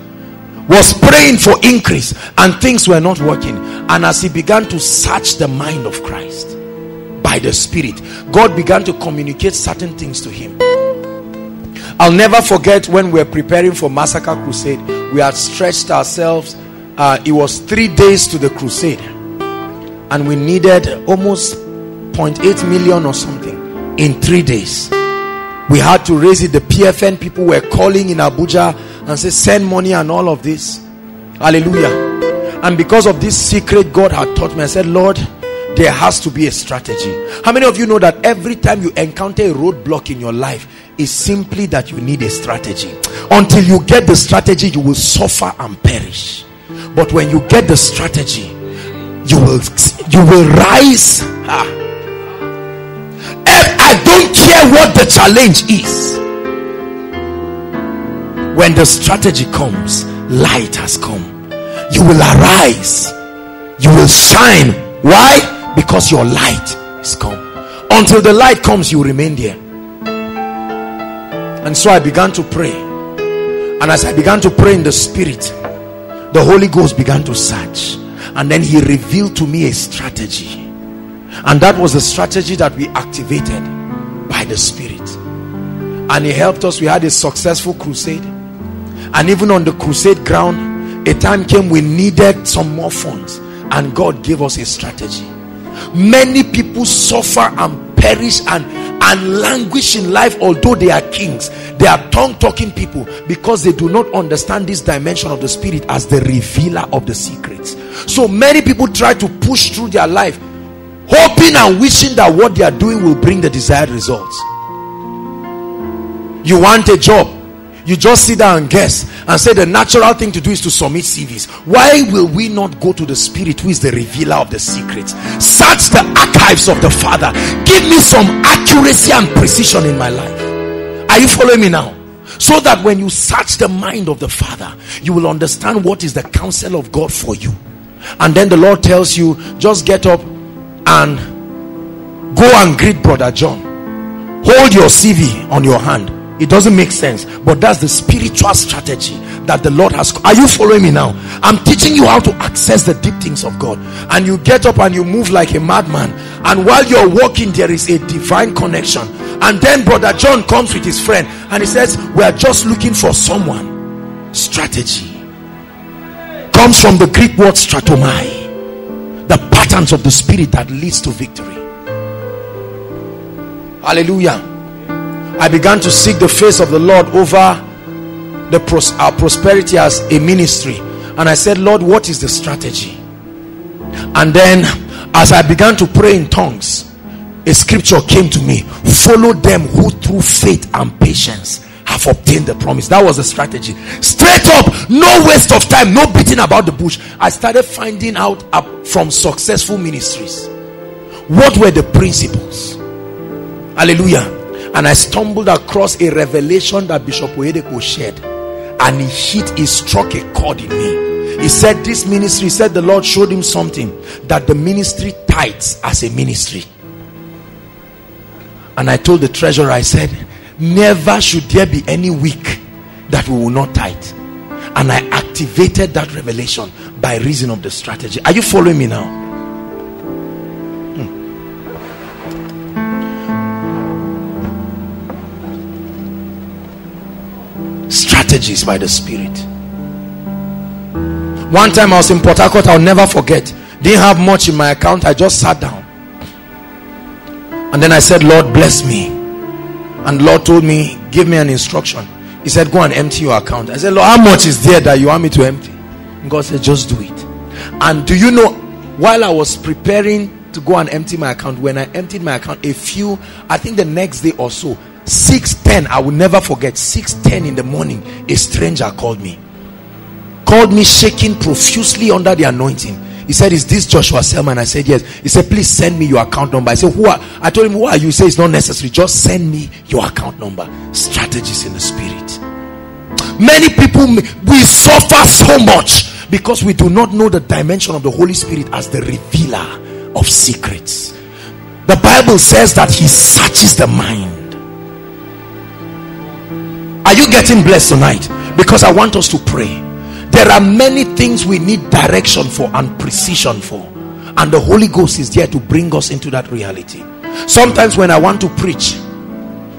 was praying for increase and things were not working. And as he began to search the mind of Christ by the Spirit, God began to communicate certain things to him. I'll never forget when we were preparing for Massacre Crusade, we had stretched ourselves. Uh, it was three days to the crusade, and we needed almost 0.8 million or something in three days we had to raise it the pfn people were calling in abuja and say send money and all of this. Hallelujah. And because of this secret god had taught me i said lord there has to be a strategy. How many of you know that every time you encounter a roadblock in your life is simply that you need a strategy. Until you get the strategy you will suffer and perish. But when you get the strategy you will you will rise. Ah I don't care what the challenge is. When the strategy comes, light has come. You will arise. You will shine. Why? Because your light is come. Until the light comes, you remain there. And so I began to pray. And as I began to pray in the spirit, the Holy Ghost began to search. And then he revealed to me a strategy and that was the strategy that we activated by the spirit and he helped us we had a successful crusade and even on the crusade ground a time came we needed some more funds. And God gave us a strategy. Many people suffer and perish and and languish in life although they are kings. They are tongue talking people because they do not understand this dimension of the spirit as the revealer of the secrets. So many people try to push through their life hoping and wishing that what they are doing will bring the desired results. You want a job you just sit down and guess and say the natural thing to do is to submit CVs. Why will we not go to the Spirit who is the revealer of the secrets? Search the archives of the Father. Give me some accuracy and precision in my life. Are you following me now? So that when you search the mind of the Father, you will understand what is the counsel of God for you. And then the Lord tells you, just get up and go and greet Brother John. Hold your CV on your hand it doesn't make sense but that's the spiritual strategy that the lord has are you following me now? I'm teaching you how to access the deep things of god. And you get up and you move like a madman. And while you're walking there is a divine connection. And then brother john comes with his friend and he says we are just looking for someone. Strategy comes from the greek word stratomai the patterns of the spirit that leads to victory. Hallelujah I began to seek the face of the Lord over the pros our prosperity as a ministry. And I said Lord what is the strategy? And then as I began to pray in tongues a scripture came to me. Follow them who through faith and patience have obtained the promise. That was the strategy. Straight up no waste of time no beating about the bush. I started finding out from successful ministries what were the principles. Hallelujah and I stumbled across a revelation that Bishop Oyedepo shared. And he hit he struck a chord in me. He said this ministry he said the Lord showed him something that the ministry tithes as a ministry. And I told the treasurer I said never should there be any week that we will not tithe. And I activated that revelation by reason of the strategy. Are you following me now strategies by the spirit. One time i was in port harcourt i'll never forget. Didn't have much in my account i just sat down. And then i said lord bless me. And lord told me give me an instruction. He said go and empty your account. I said lord how much is there that you want me to empty? And god said just do it. And do you know while i was preparing to go and empty my account when i emptied my account a few i think the next day or so 6:10 I will never forget. 6:10 in the morning a stranger called me. Called me shaking profusely under the anointing. He said is this Joshua Selman? I said yes. He said please send me your account number. I said who are I told him who are you? Said it's not necessary. Just send me your account number. Strategies in the spirit. Many people we suffer so much because we do not know the dimension of the Holy Spirit as the revealer of secrets. The Bible says that he searches the mind are you getting blessed tonight? Because i want us to pray. There are many things we need direction for and precision for. And the holy ghost is there to bring us into that reality. Sometimes when i want to preach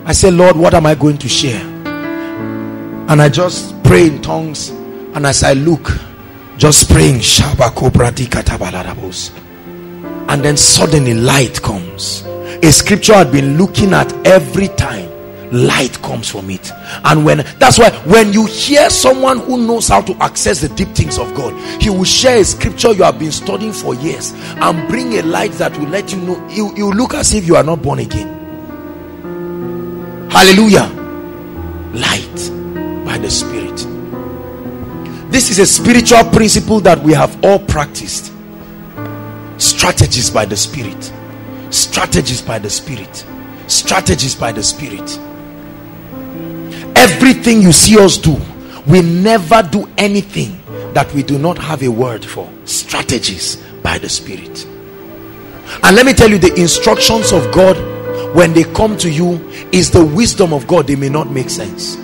i say lord what am i going to share? And i just pray in tongues. And as i look just praying and then suddenly light comes. A scripture I've been looking at every time light comes from it. And when that's why when you hear someone who knows how to access the deep things of god he will share a scripture you have been studying for years and bring a light that will let you know you, you look as if you are not born again. Hallelujah. Light by the spirit. This is a spiritual principle that we have all practiced. Strategies by the spirit. Strategies by the spirit. Strategies by the spirit everything you see us do we never do anything that we do not have a word for. Strategies by the spirit. And let me tell you the instructions of god when they come to you is the wisdom of god. They may not make sense.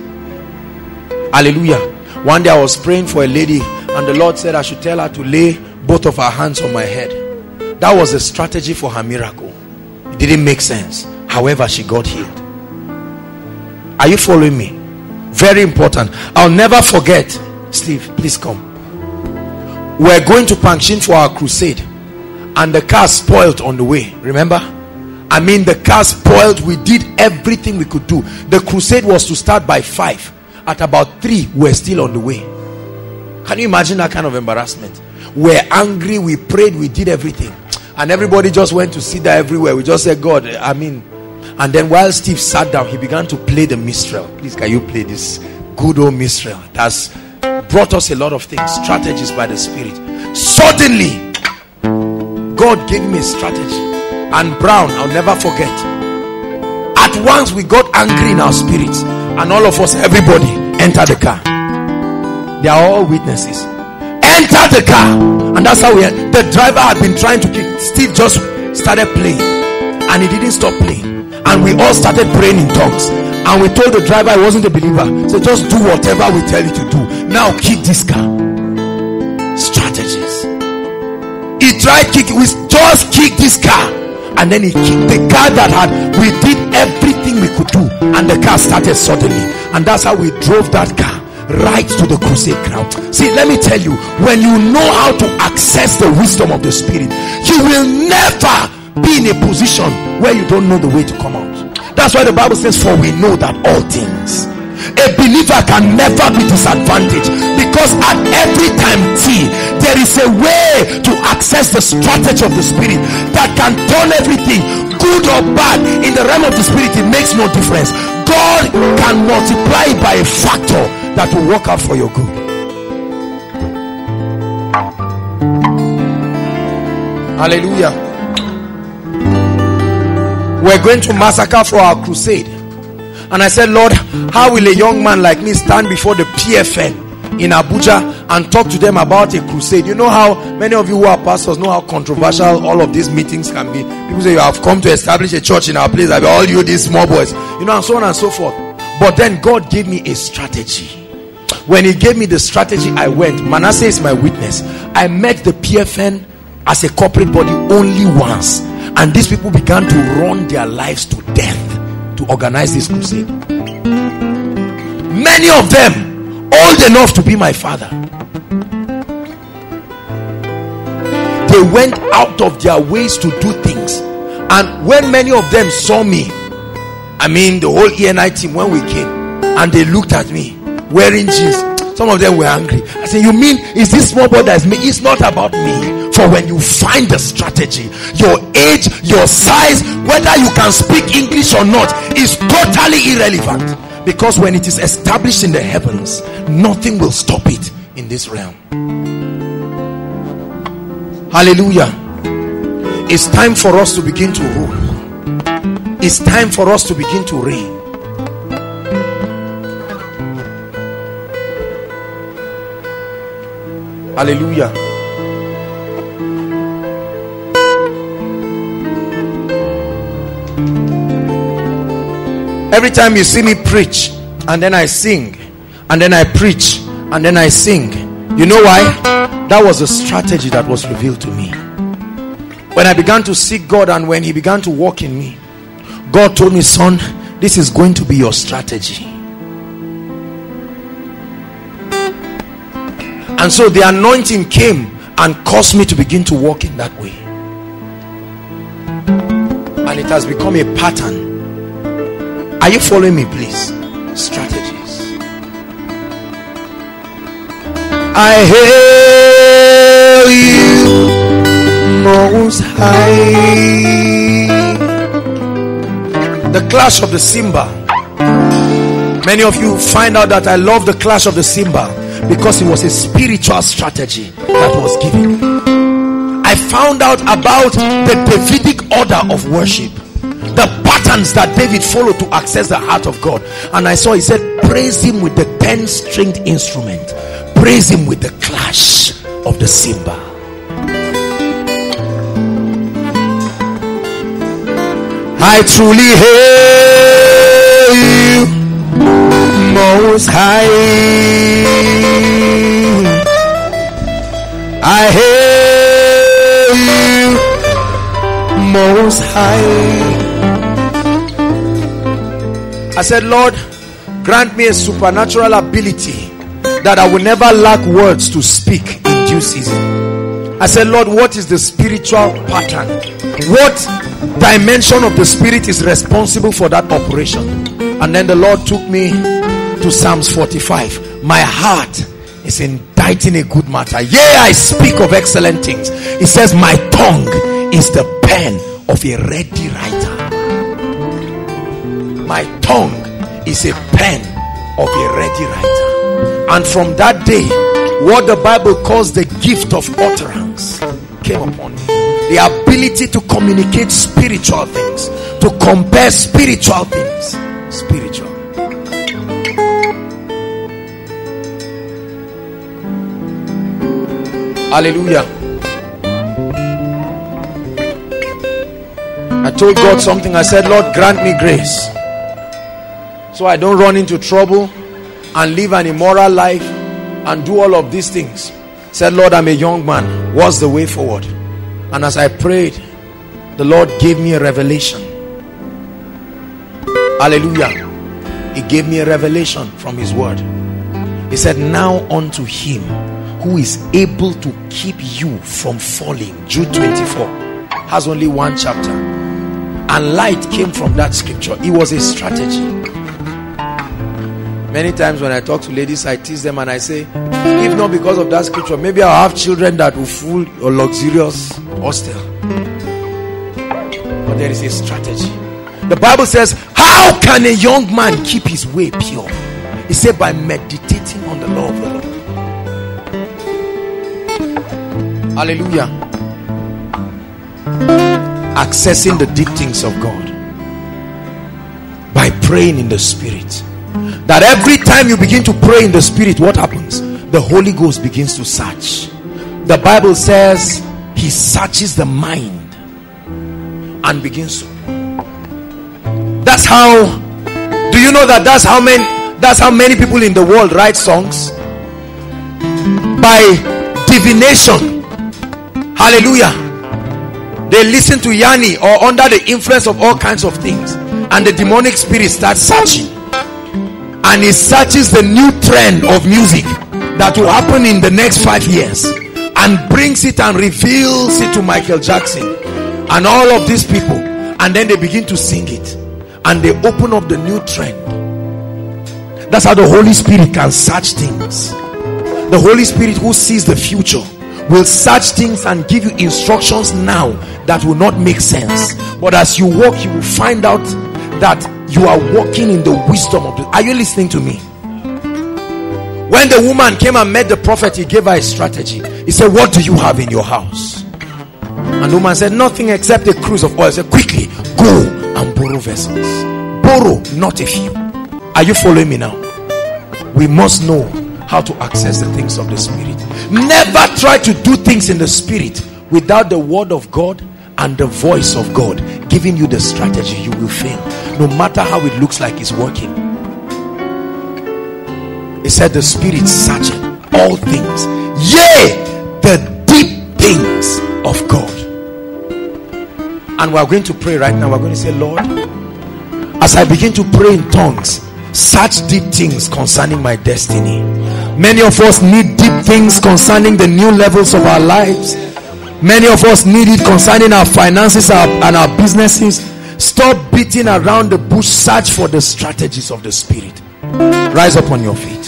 Hallelujah. One day i was praying for a lady and the lord said i should tell her to lay both of her hands on my head. That was a strategy for her miracle. It didn't make sense. However she got healed. Are you following me very important i'll never forget steve please come we're going to Pankshin for our crusade, and the car spoiled on the way. Remember? I mean, the car spoiled. We did everything we could do. The crusade was to start by five. At about three, we're still on the way. Can you imagine that kind of embarrassment? We're angry, we prayed, we did everything. And everybody just went to sit there everywhere. We just said, God, I mean. And then while Steve sat down, he began to play the Mistral. Please, can you play this good old Mistral? That's brought us a lot of things, strategies by the Spirit. Suddenly, God gave me a strategy. And Brown, I'll never forget. At once, we got angry in our spirits, and all of us, everybody, entered the car. They are all witnesses. Enter the car, and that's how we. The driver had been trying to kick. Steve just started playing, and he didn't stop playing. And we all started praying in tongues. And we told the driver he wasn't a believer. So just do whatever we tell you to do. Now kick this car. Strategies. He tried kicking. We just kick this car. And then he kicked the car that had. We did everything we could do. And the car started suddenly. And that's how we drove that car right to the crusade crowd. See, let me tell you, when you know how to access the wisdom of the spirit, you will never be in a position where you don't know the way to come out. That's why the Bible says, For we know that all things. A believer can never be disadvantaged because at every time T there is a way to access the strategy of the spirit that can turn everything good or bad in the realm of the spirit. It makes no difference. God can multiply by a factor that will work out for your good. Hallelujah. We're going to massacre for our crusade. And I said, Lord, how will a young man like me stand before the PFN in Abuja and talk to them about a crusade? You know how many of you who are pastors know how controversial all of these meetings can be. People say you have come to establish a church in our place. I mean, all you these small boys, you know, and so on and so forth. But then God gave me a strategy. When He gave me the strategy, I went. Manasseh is my witness. I met the PFN as a corporate body only once, and these people began to run their lives to death to organize this crusade. Many of them old enough to be my father. They went out of their ways to do things, and when many of them saw me, I mean, the whole ENI team, when we came, and they looked at me wearing jeans, some of them were angry. I said, You mean is this small boy that's me? It's not about me. When you find the strategy, your age, your size, whether you can speak English or not, is totally irrelevant. Because when it is established in the heavens, nothing will stop it in this realm. Hallelujah. It's time for us to begin to rule. It's time for us to begin to reign. Hallelujah. Every time you see me preach and then I sing and then I preach and then I sing, you know why? That was a strategy that was revealed to me. When I began to seek God and when He began to walk in me, God told me, Son, this is going to be your strategy. And so the anointing came and caused me to begin to walk in that way. And it has become a pattern. Are you following me, please? Strategies. I hail you, Most High. The clash of the cymbal. Many of you find out that I love the clash of the cymbal because it was a spiritual strategy that was given. I found out about the Davidic order of worship, that David followed to access the heart of God. And I saw he said, Praise him with the 10 stringed instrument, praise him with the clash of the cymbal. I truly hail you, Most High. I hail you, Most High. I said, Lord, grant me a supernatural ability that I will never lack words to speak in due season. I said, Lord, what is the spiritual pattern? What dimension of the spirit is responsible for that operation? And then the Lord took me to Psalms 45. My heart is inditing a good matter. Yea, I speak of excellent things. He says, My tongue is the pen of a ready writer. My tongue is a pen of a ready writer. And from that day, what the Bible calls the gift of utterance came upon me. The ability to communicate spiritual things, to compare spiritual things. Spiritual. Hallelujah. I told God something. I said, Lord, grant me grace so I don't run into trouble and live an immoral life and do all of these things. Said, Lord, I'm a young man. What's the way forward? And as I prayed, the Lord gave me a revelation. Hallelujah. He gave me a revelation from His word. He said, Now unto Him who is able to keep you from falling. Jude 24 has only one chapter. And light came from that scripture. It was a strategy. Many times when I talk to ladies, I tease them and I say, if not because of that scripture, maybe I'll have children that will fool your luxurious hostel. But there is a strategy. The Bible says, How can a young man keep his way pure? He said, By meditating on the law of the Lord. Hallelujah. Accessing the deep things of God by praying in the spirit that every time you begin to pray in the spirit what happens? The holy ghost begins to search. The bible says he searches the mind and begins to that's how do you know that that's how many that's how many people in the world write songs? By divination. Hallelujah. They listen to yanni or under the influence of all kinds of things. And the demonic spirit starts searching and he searches the new trend of music that will happen in the next five years and brings it and reveals it to Michael Jackson and all of these people. And then they begin to sing it. And they open up the new trend. That's how the Holy Spirit can search things. The Holy Spirit who sees the future will search things and give you instructions now that will not make sense. But as you walk you will find out that you are walking in the wisdom of the are you listening to me? When the woman came and met the prophet he gave her a strategy. He said what do you have in your house? And the woman said nothing except a cruse of oil. He said quickly go and borrow vessels. Borrow not a few. Are you following me now? We must know how to access the things of the spirit. Never try to do things in the spirit without the word of god and the voice of god giving you the strategy you will fail. No matter how it looks like it's working. He said the spirit searching all things. Yea the deep things of god. And we're going to pray right now. We're going to say lord as i begin to pray in tongues search deep things concerning my destiny. Many of us need deep things concerning the new levels of our lives many of us need it concerning our finances and our businesses Stop beating around the bush. Search for the strategies of the spirit. Rise up on your feet.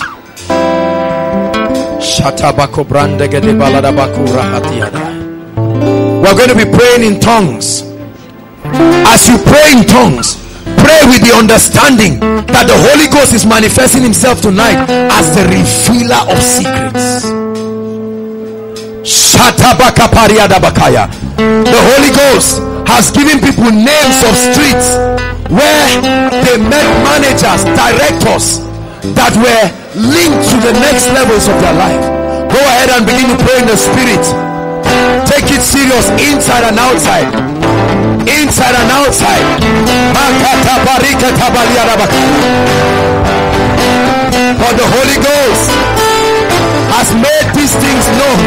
We're going to be praying in tongues. As you pray in tongues, pray with the understanding that the Holy Ghost is manifesting himself tonight as the revealer of secrets. The Holy Ghost has given people names of streets where they met managers, directors that were linked to the next levels of their life. Go ahead and begin to pray in the spirit. Take it serious inside and outside. Inside and outside. For the Holy Ghost has made these things known.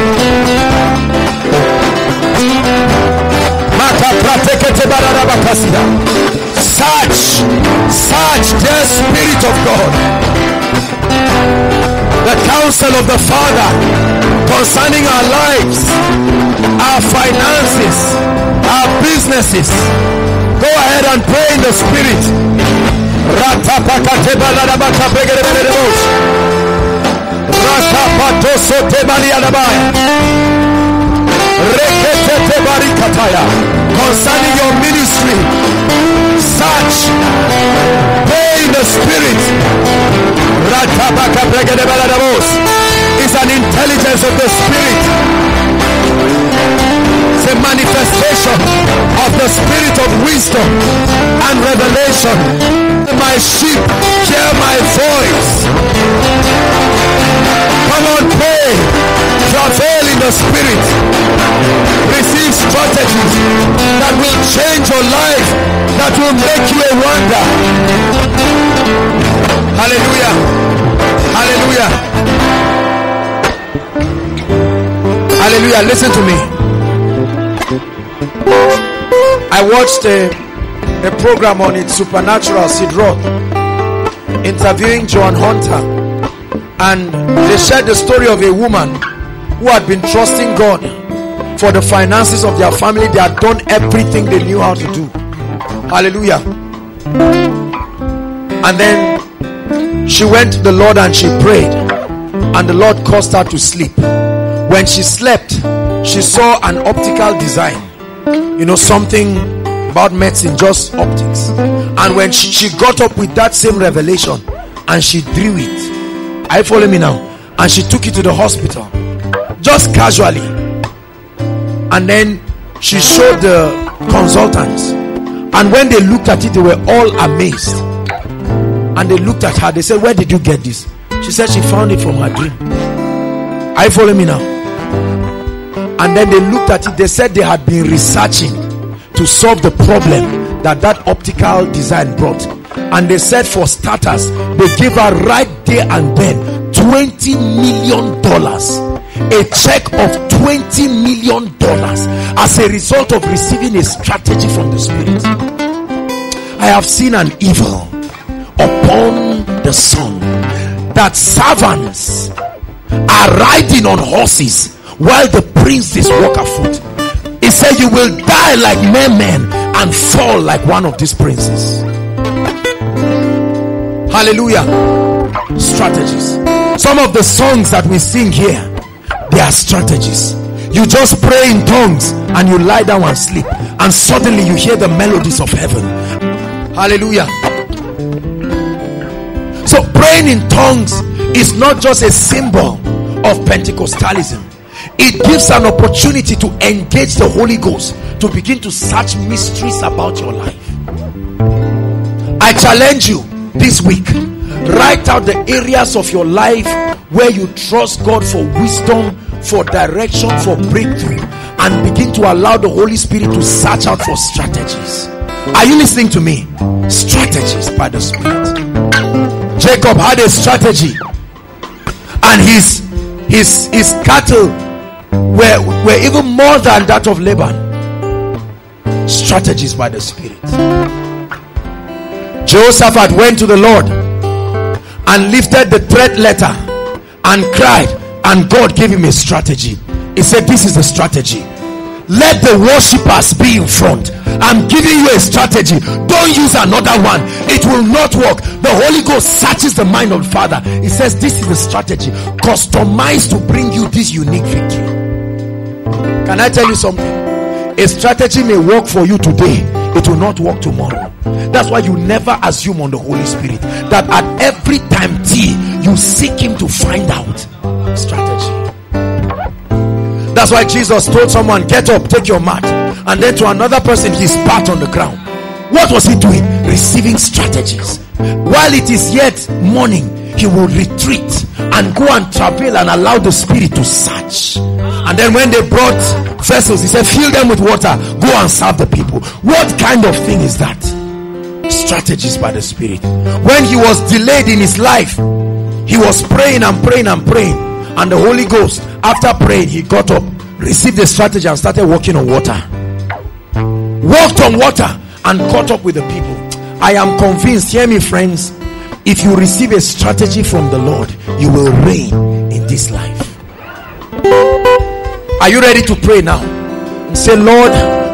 Search, search the Spirit of God. The counsel of the Father concerning our lives, our finances, our businesses. Go ahead and pray in the spirit. Concerning your ministry, search, pay the spirit. Is an intelligence of the spirit. It's a manifestation of the spirit of wisdom and revelation. My sheep hear my voice. The spirit. Receive strategies that will change your life, that will make you a wonder. Hallelujah. Hallelujah. Hallelujah. Listen to me. I watched a, a program on it, Supernatural Sid Roth, interviewing Joan Hunter. And they shared the story of a woman who had been trusting God for the finances of their family. They had done everything they knew how to do. Hallelujah. And then she went to the Lord and she prayed. And the Lord caused her to sleep. When she slept, she saw an optical design. You know, something about medicine, just optics. And when she, she got up with that same revelation and she drew it you following me now? And she took it to the hospital just casually. And then she showed the consultants. And when they looked at it, they were all amazed. And they looked at her. They said, Where did you get this? She said she found it from her dream. Are you following me now? And then they looked at it. They said they had been researching to solve the problem that that optical design brought and they said for starters they gave her right there and then 20 million dollars a check of 20 million dollars as a result of receiving a strategy from the spirit i have seen an evil upon the sun that servants are riding on horses while the princes walk afoot he said you will die like men men and fall like one of these princes Hallelujah. Strategies. Some of the songs that we sing here, they are strategies. You just pray in tongues and you lie down and sleep, and suddenly you hear the melodies of heaven. Hallelujah. So, praying in tongues is not just a symbol of Pentecostalism, it gives an opportunity to engage the Holy Ghost to begin to search mysteries about your life. I challenge you this week write out the areas of your life where you trust God for wisdom for direction for breakthrough and begin to allow the Holy Spirit to search out for strategies. Are you listening to me? Strategies by the Spirit. Jacob had a strategy and his his his cattle were were even more than that of Laban. Strategies by the Spirit. Jehoshaphat went to the Lord and lifted the threat letter and cried, and God gave him a strategy. He said, This is the strategy. Let the worshippers be in front. I'm giving you a strategy. Don't use another one, it will not work. The Holy Ghost searches the mind of the Father. He says, This is the strategy customized to bring you this unique victory. Can I tell you something? A strategy may work for you today, it will not work tomorrow. That's why you never assume on the Holy Spirit that at every time T you seek Him to find out strategy. That's why Jesus told someone, Get up, take your mat, and then to another person, he spat on the ground. What was he doing? Receiving strategies. While it is yet morning, he will retreat and go and travel and allow the spirit to search. And then when they brought vessels, he said, Fill them with water, go and serve the people. What kind of thing is that? strategies by the spirit when he was delayed in his life he was praying and praying and praying and the holy ghost after praying he got up received the strategy and started walking on water walked on water and caught up with the people i am convinced hear me friends if you receive a strategy from the Lord, you will reign in this life. Are you ready to pray now? Say, Lord,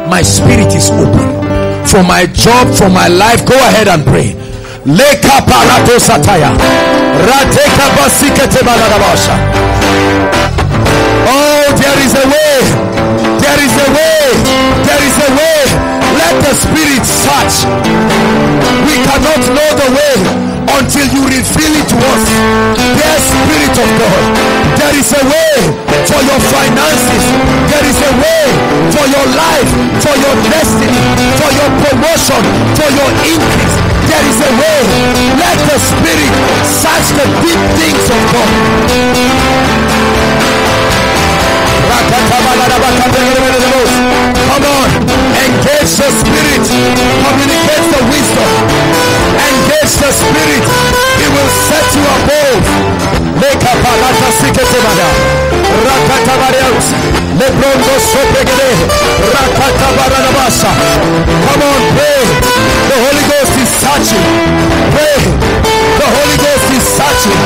my spirit is open for my job, for my life. Go ahead and pray. Leka. Rateka basikete. Oh, there is a way. There is a way. There is a way. Let the spirit search. We cannot know the way until you reveal it to us. Dear Spirit of God, there is a way for your finances, there is a way for your life, for your destiny, for your promotion, for your increase. There is a way. Let the Spirit search the deep things of God. Come on, engage the spirit, communicate the wisdom, engage the spirit. He will set you above. Make up a lata siketemada. Rakatabareus. Lebrondo sopegede. Rakatabaranabasa. Come on, pray. The Holy Ghost is searching. Pray. The Holy Ghost is searching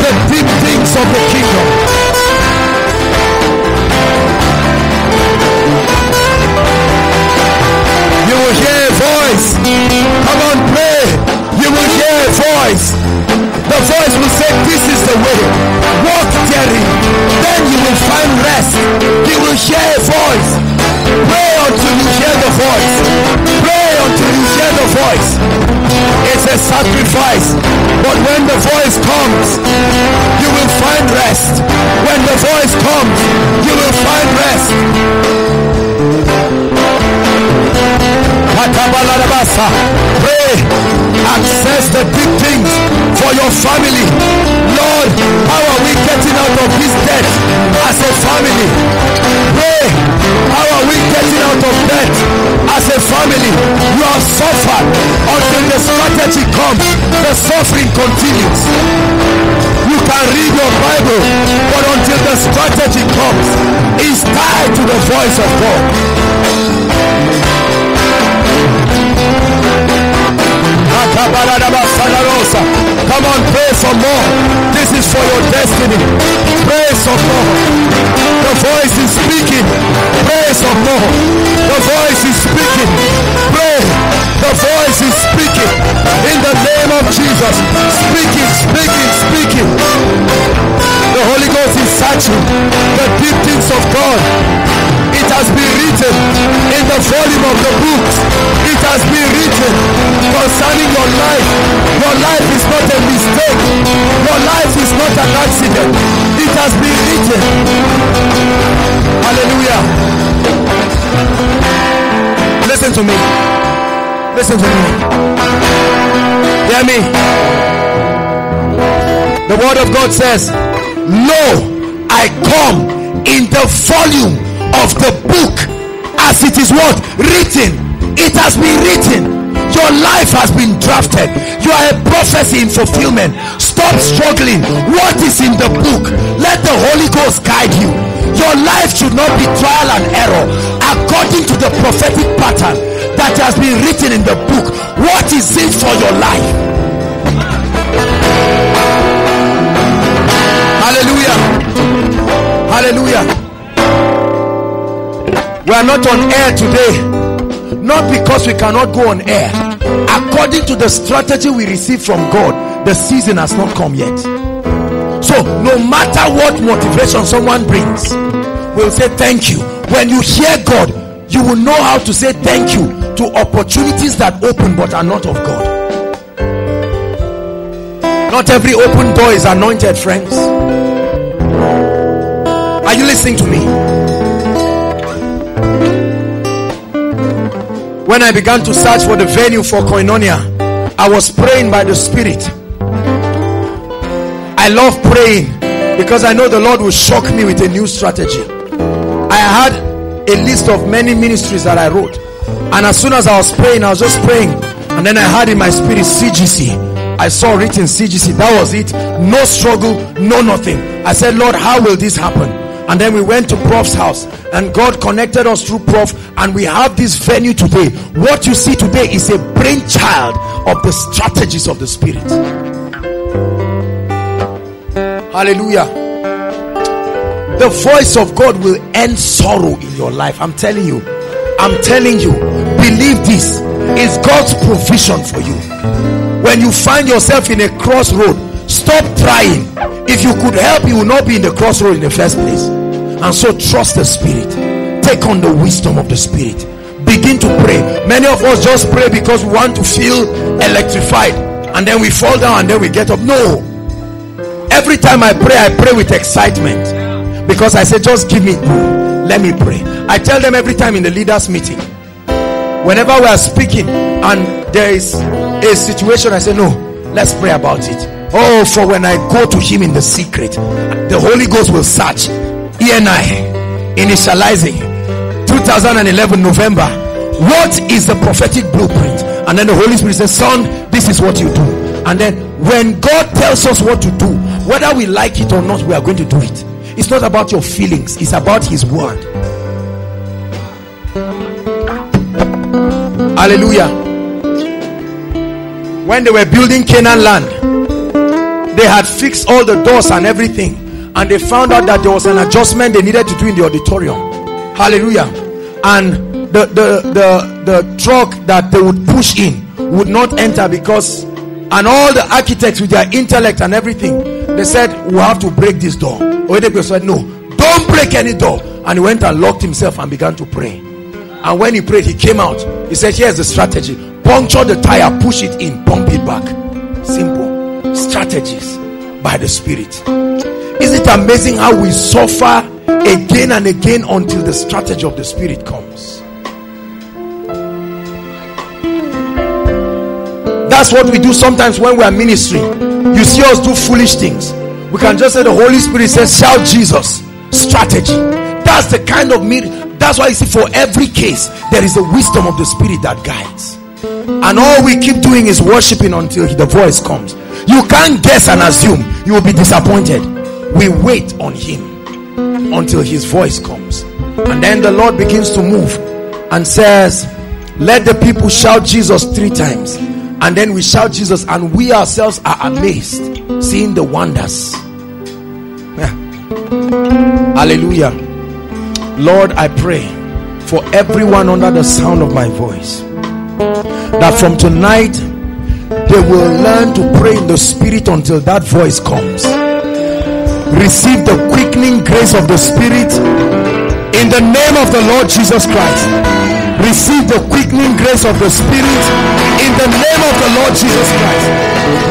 the deep things of the kingdom. Voice. Come on, pray. You will hear a voice. The voice will say, This is the way. Walk therein. Then you will find rest. You will hear a voice. Pray until you hear the voice. Pray until you hear the voice. It's a sacrifice. But when the voice comes, you will find rest. When the voice comes, voice of God. Word of God says, Lo, I come in the volume of the book as it is what? Written. It has been written. Your life has been drafted. You are a prophecy in fulfillment. Stop struggling. What is in the book? Let the Holy Ghost guide you. Your life should not be trial and error according to the prophetic pattern that has been written in the book. What is it for your life? Hallelujah. Hallelujah. We are not on air today. Not because we cannot go on air. According to the strategy we receive from God, the season has not come yet. So, no matter what motivation someone brings, we'll say thank you. When you hear God, you will know how to say thank you to opportunities that open but are not of God. Not every open door is anointed, friends. Are you listening to me? When I began to search for the venue for Koinonia, I was praying by the Spirit. I love praying because I know the Lord will shock me with a new strategy. I had a list of many ministries that I wrote, and as soon as I was praying, I was just praying, and then I had in my spirit CGC. I saw written CGC. That was it. No struggle, no nothing. I said, Lord, how will this happen? And then we went to Prof's house and God connected us through Prof and we have this venue today. What you see today is a brainchild of the strategies of the Spirit. Hallelujah. The voice of God will end sorrow in your life. I'm telling you. I'm telling you. Believe this. It's God's provision for you. When you find yourself in a crossroad, stop trying. If you could help, you will not be in the crossroad in the first place. And so trust the Spirit. Take on the wisdom of the Spirit. Begin to pray. Many of us just pray because we want to feel electrified. And then we fall down and then we get up. No. Every time I pray, I pray with excitement. Because I say, just give me, let me pray. I tell them every time in the leaders' meeting, whenever we are speaking and there is a situation, I say, no, let's pray about it. Oh, for when I go to him in the secret, the Holy Ghost will search. E and I initializing 2011 November. What is the prophetic blueprint? And then the Holy Spirit says, Son, this is what you do. And then when God tells us what to do, whether we like it or not, we are going to do it. It's not about your feelings, it's about His word. Hallelujah. When they were building Canaan land, they had fixed all the doors and everything, and they found out that there was an adjustment they needed to do in the auditorium. Hallelujah. And the, the, the, the truck that they would push in would not enter because, and all the architects with their intellect and everything, they said, We have to break this door. Oyedepo said, No, don't break any door. And he went and locked himself and began to pray. And when he prayed, he came out. He said, Here's the strategy puncture the tire, push it in, pump it back. Simple strategies by the Spirit. Is it amazing how we suffer again and again until the strategy of the Spirit comes? That's what we do sometimes when we are ministering. You see us do foolish things. We can just say the Holy Spirit says, shout Jesus. Strategy. That's the kind of me. that's why you see for every case there is a wisdom of the spirit that guides. And all we keep doing is worshiping until the voice comes. You can't guess and assume you will be disappointed. We wait on him until his voice comes. And then the Lord begins to move and says, Let the people shout Jesus three times and then we shout Jesus, and we ourselves are amazed seeing the wonders. Yeah. Hallelujah. Lord, I pray for everyone under the sound of my voice that from tonight they will learn to pray in the spirit until that voice comes. Receive the quickening grace of the spirit in the name of the Lord Jesus Christ receive the quickening grace of the Spirit in the name of the Lord Jesus Christ.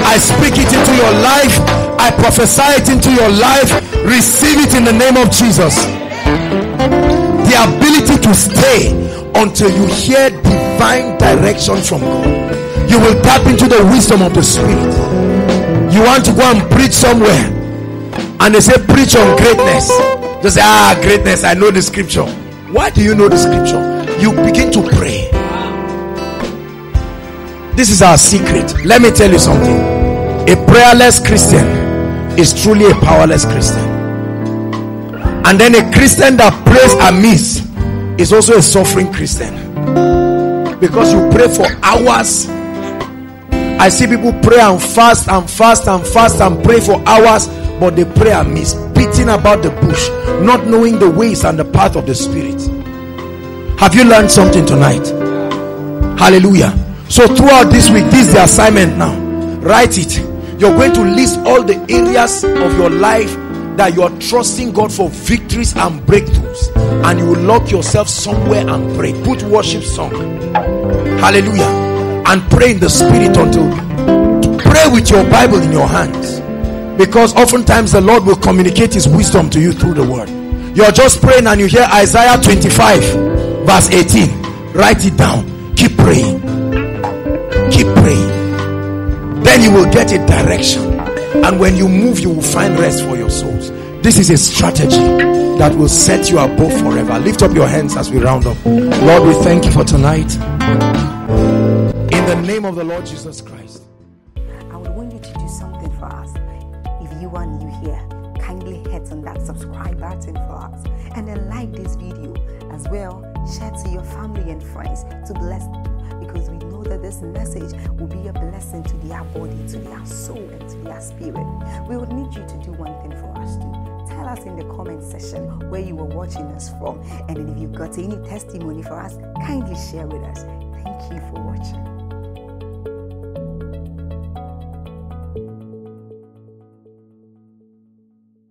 I speak it into your life, I prophesy it into your life. Receive it in the name of Jesus. The ability to stay until you hear divine direction from God. You will tap into the wisdom of the Spirit. You want to go and preach somewhere, and they say, Preach on greatness. Just say, Ah, greatness, I know the scripture. Why do you know the scripture? you begin to pray. This is our secret. Let me tell you something. A prayerless Christian is truly a powerless Christian. And then a Christian that prays amiss is also a suffering Christian. Because you pray for hours. I see people pray and fast and fast and fast and pray for hours, but they pray amiss, beating about the bush, not knowing the ways and the path of the Spirit. Have you learned something tonight? Hallelujah. So, throughout this week, this is the assignment now. Write it. You're going to list all the areas of your life that you are trusting God for victories and breakthroughs, and you will lock yourself somewhere and pray. Put worship song. Hallelujah. And pray in the spirit until pray with your Bible in your hands. Because oftentimes the Lord will communicate his wisdom to you through the word. You're just praying and you hear Isaiah 25 verse 18 write it down. Keep praying. Keep praying. Then you will get a direction. And when you move you will find rest for your souls. This is a strategy that will set you above forever. Lift up your hands as we round up. Lord we thank you for tonight in the name of the lord jesus christ.
I would want you to do something for us. If you are new here kindly hit on that subscribe button for us and then like this video as well. Share to your family and friends to bless them because we know that this message will be a blessing to their body, to their soul, and to their spirit. We would need you to do one thing for us too tell us in the comment section where you were watching us from. And if you've got any testimony for us, kindly share with us. Thank you for watching.